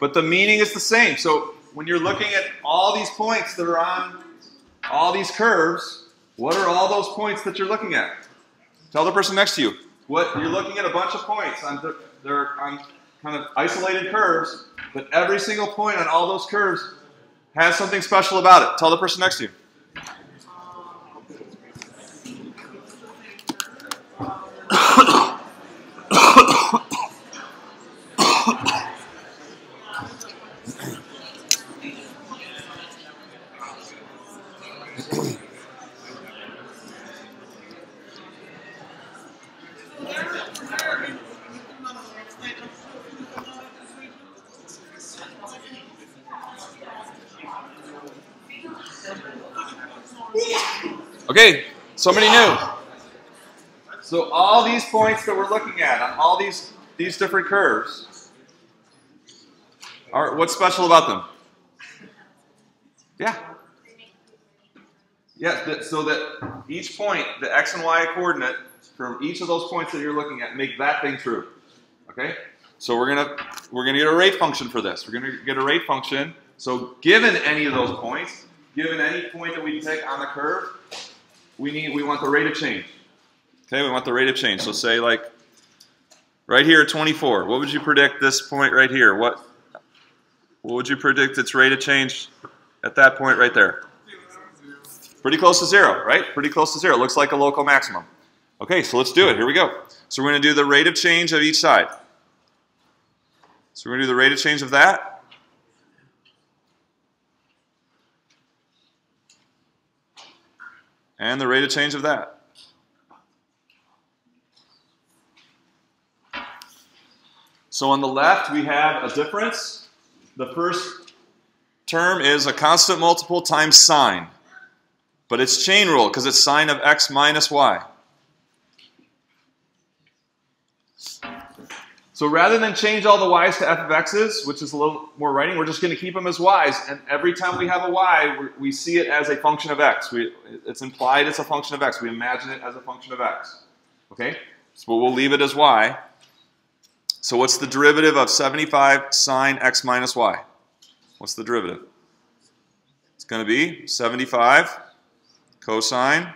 A: but the meaning is the same. So when you're looking at all these points that are on all these curves, what are all those points that you're looking at? Tell the person next to you. What you're looking at a bunch of points on the, they're on kind of isolated curves, but every single point on all those curves has something special about it. Tell the person next to you. Okay, somebody new. So all these points that we're looking at on all these these different curves are what's special about them? Yeah. Yeah, so that each point, the x and y coordinate from each of those points that you're looking at, make that thing true. Okay? So we're gonna we're gonna get a rate function for this. We're gonna get a rate function. So given any of those points, given any point that we take on the curve, we need we want the rate of change. Okay, we want the rate of change. So say like right here at 24. What would you predict this point right here? What what would you predict its rate of change at that point right there? Pretty close to zero, right? Pretty close to zero. It Looks like a local maximum. Okay, so let's do it. Here we go. So we're going to do the rate of change of each side. So we're going to do the rate of change of that. And the rate of change of that. So on the left, we have a difference. The first term is a constant multiple times sine. But it's chain rule because it's sine of x minus y. So rather than change all the y's to f of x's, which is a little more writing, we're just going to keep them as y's. And every time we have a y, we see it as a function of x. We, it's implied it's a function of x. We imagine it as a function of x. Okay? So we'll leave it as y. So what's the derivative of 75 sine x minus y? What's the derivative? It's going to be 75 cosine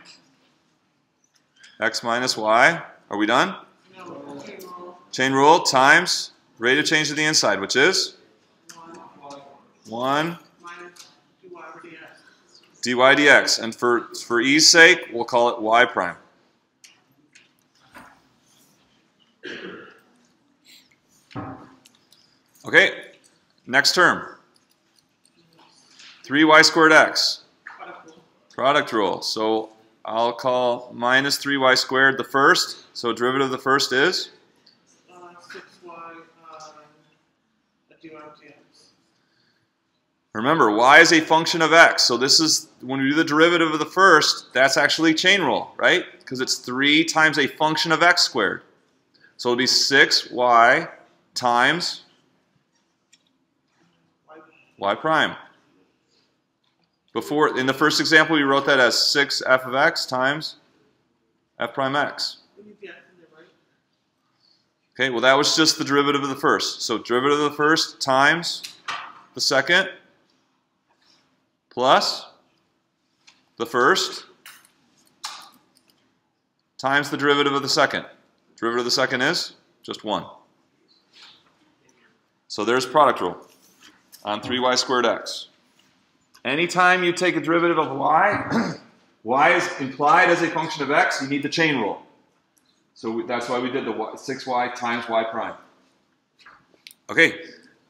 A: x minus y. Are we done?
B: Chain rule,
A: times rate of change to the inside, which is
B: one
A: 1
B: minus two y over dx.
A: dy dx. And for, for ease sake, we'll call it y prime. Okay, next term. 3y squared x.
B: Product rule.
A: So I'll call minus 3y squared the first. So derivative of the first is?
B: Uh, six y, uh, dy over dx.
A: Remember, y is a function of x. So this is, when we do the derivative of the first, that's actually chain rule, right? Because it's 3 times a function of x squared. So it'll be 6y times
B: Y,
A: prime. Before, in the first example, we wrote that as 6 f of x times f prime x.
B: we need the x in there, right?
A: Okay, well that was just the derivative of the first. So derivative of the first times the second plus the first times the derivative of the second. Derivative of the second is just 1. So there's product rule on 3y squared x. Anytime you take a derivative of y, y is implied as a function of x, you need the chain rule. So that's why we did the y, 6y times y prime. Okay,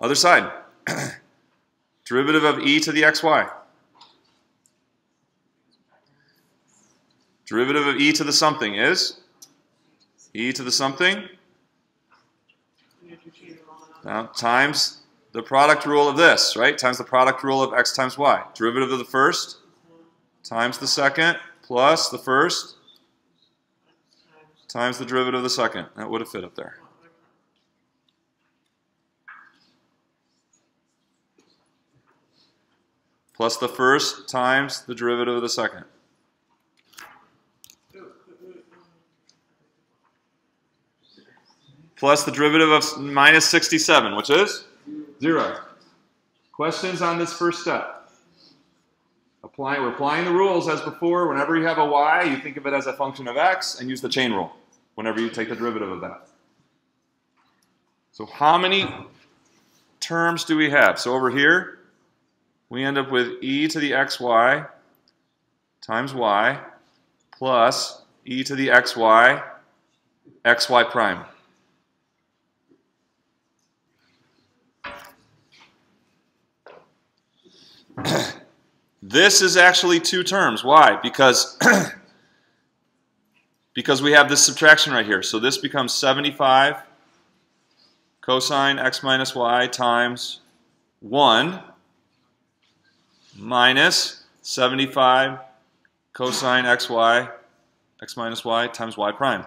A: other side. Derivative of e to the xy. Derivative of e to the something is e to the something now times the product rule of this, right? Times the product rule of x times y. Derivative of the first times the second plus the first
B: times
A: the derivative of the second. That would have fit up there. Plus the first times the derivative of the second. Plus the derivative of minus 67, which is? Zero. Questions on this first step? Apply, we're applying the rules as before. Whenever you have a y, you think of it as a function of x and use the chain rule whenever you take the derivative of that. So how many terms do we have? So over here, we end up with e to the xy times y plus e to the xy xy prime. this is actually two terms. Why? Because because we have this subtraction right here. So this becomes 75 cosine x minus y times 1 minus 75 cosine xy x minus y times y prime.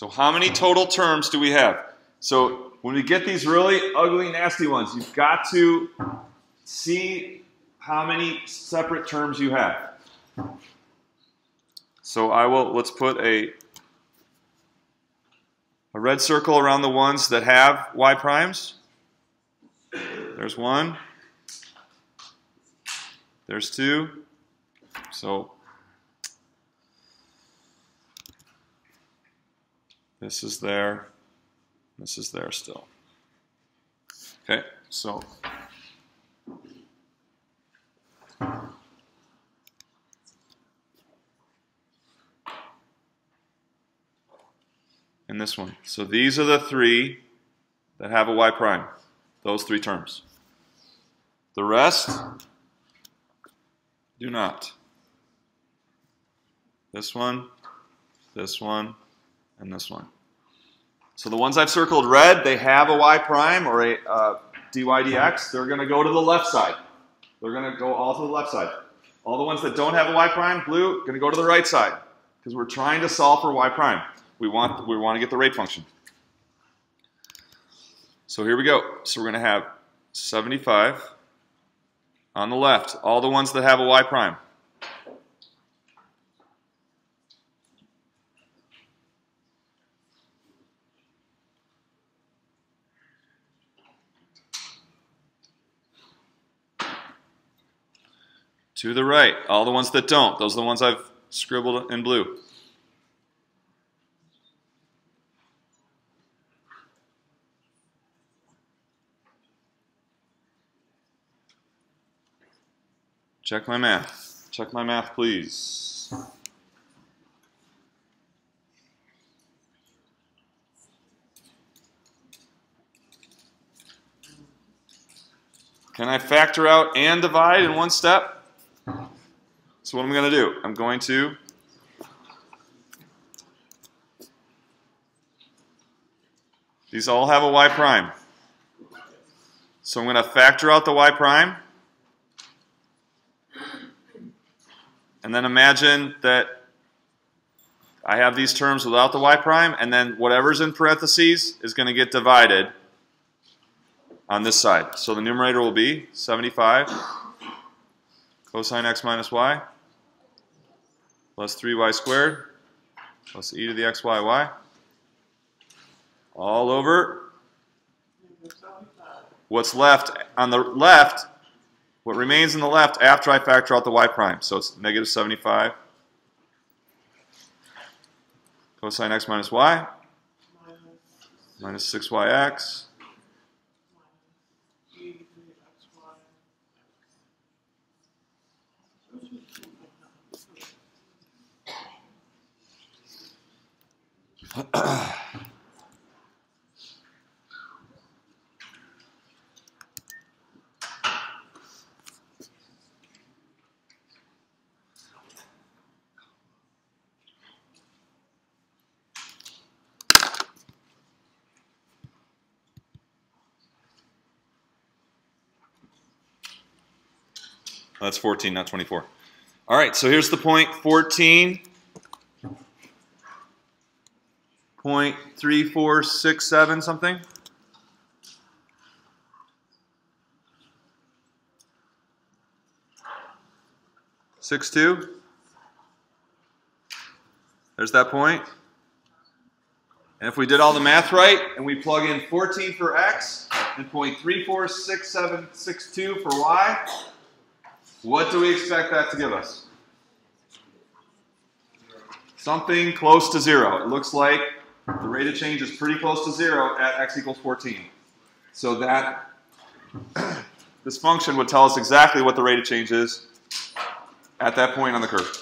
A: So how many total terms do we have? So when we get these really ugly, nasty ones, you've got to see how many separate terms you have. So I will, let's put a, a red circle around the ones that have y primes. There's one. There's two. So this is there. This is there still. Okay, so and this one. So these are the three that have a y prime. Those three terms. The rest do not. This one, this one, and this one. So the ones I've circled red, they have a y prime or a uh, dy dx. They're going to go to the left side. They're going to go all to the left side. All the ones that don't have a y prime, blue, going to go to the right side because we're trying to solve for y prime. We want we want to get the rate function. So here we go. So we're going to have 75 on the left, all the ones that have a y prime. To the right, all the ones that don't. Those are the ones I've scribbled in blue. Check my math. Check my math, please. Can I factor out and divide in one step? So what am I going to do? I'm going to These all have a y prime. So I'm going to factor out the y prime. And then imagine that I have these terms without the y prime, and then whatever's in parentheses is going to get divided on this side. So the numerator will be 75 cosine x minus y plus 3y squared plus e to the xyy all over what's left on the left what remains in the left after I factor out the y prime. So it's negative 75 cosine x minus y minus 6yx That's 14, not 24. All right, so here's the point 14. Point three, four, six, seven, something. Six two. There's that point. And if we did all the math right, and we plug in 14 for x and 0.346762 for y, what do we expect that to give us? Something close to zero. It looks like the rate of change is pretty close to zero at x equals 14. So that this function would tell us exactly what the rate of change is at that point on the curve.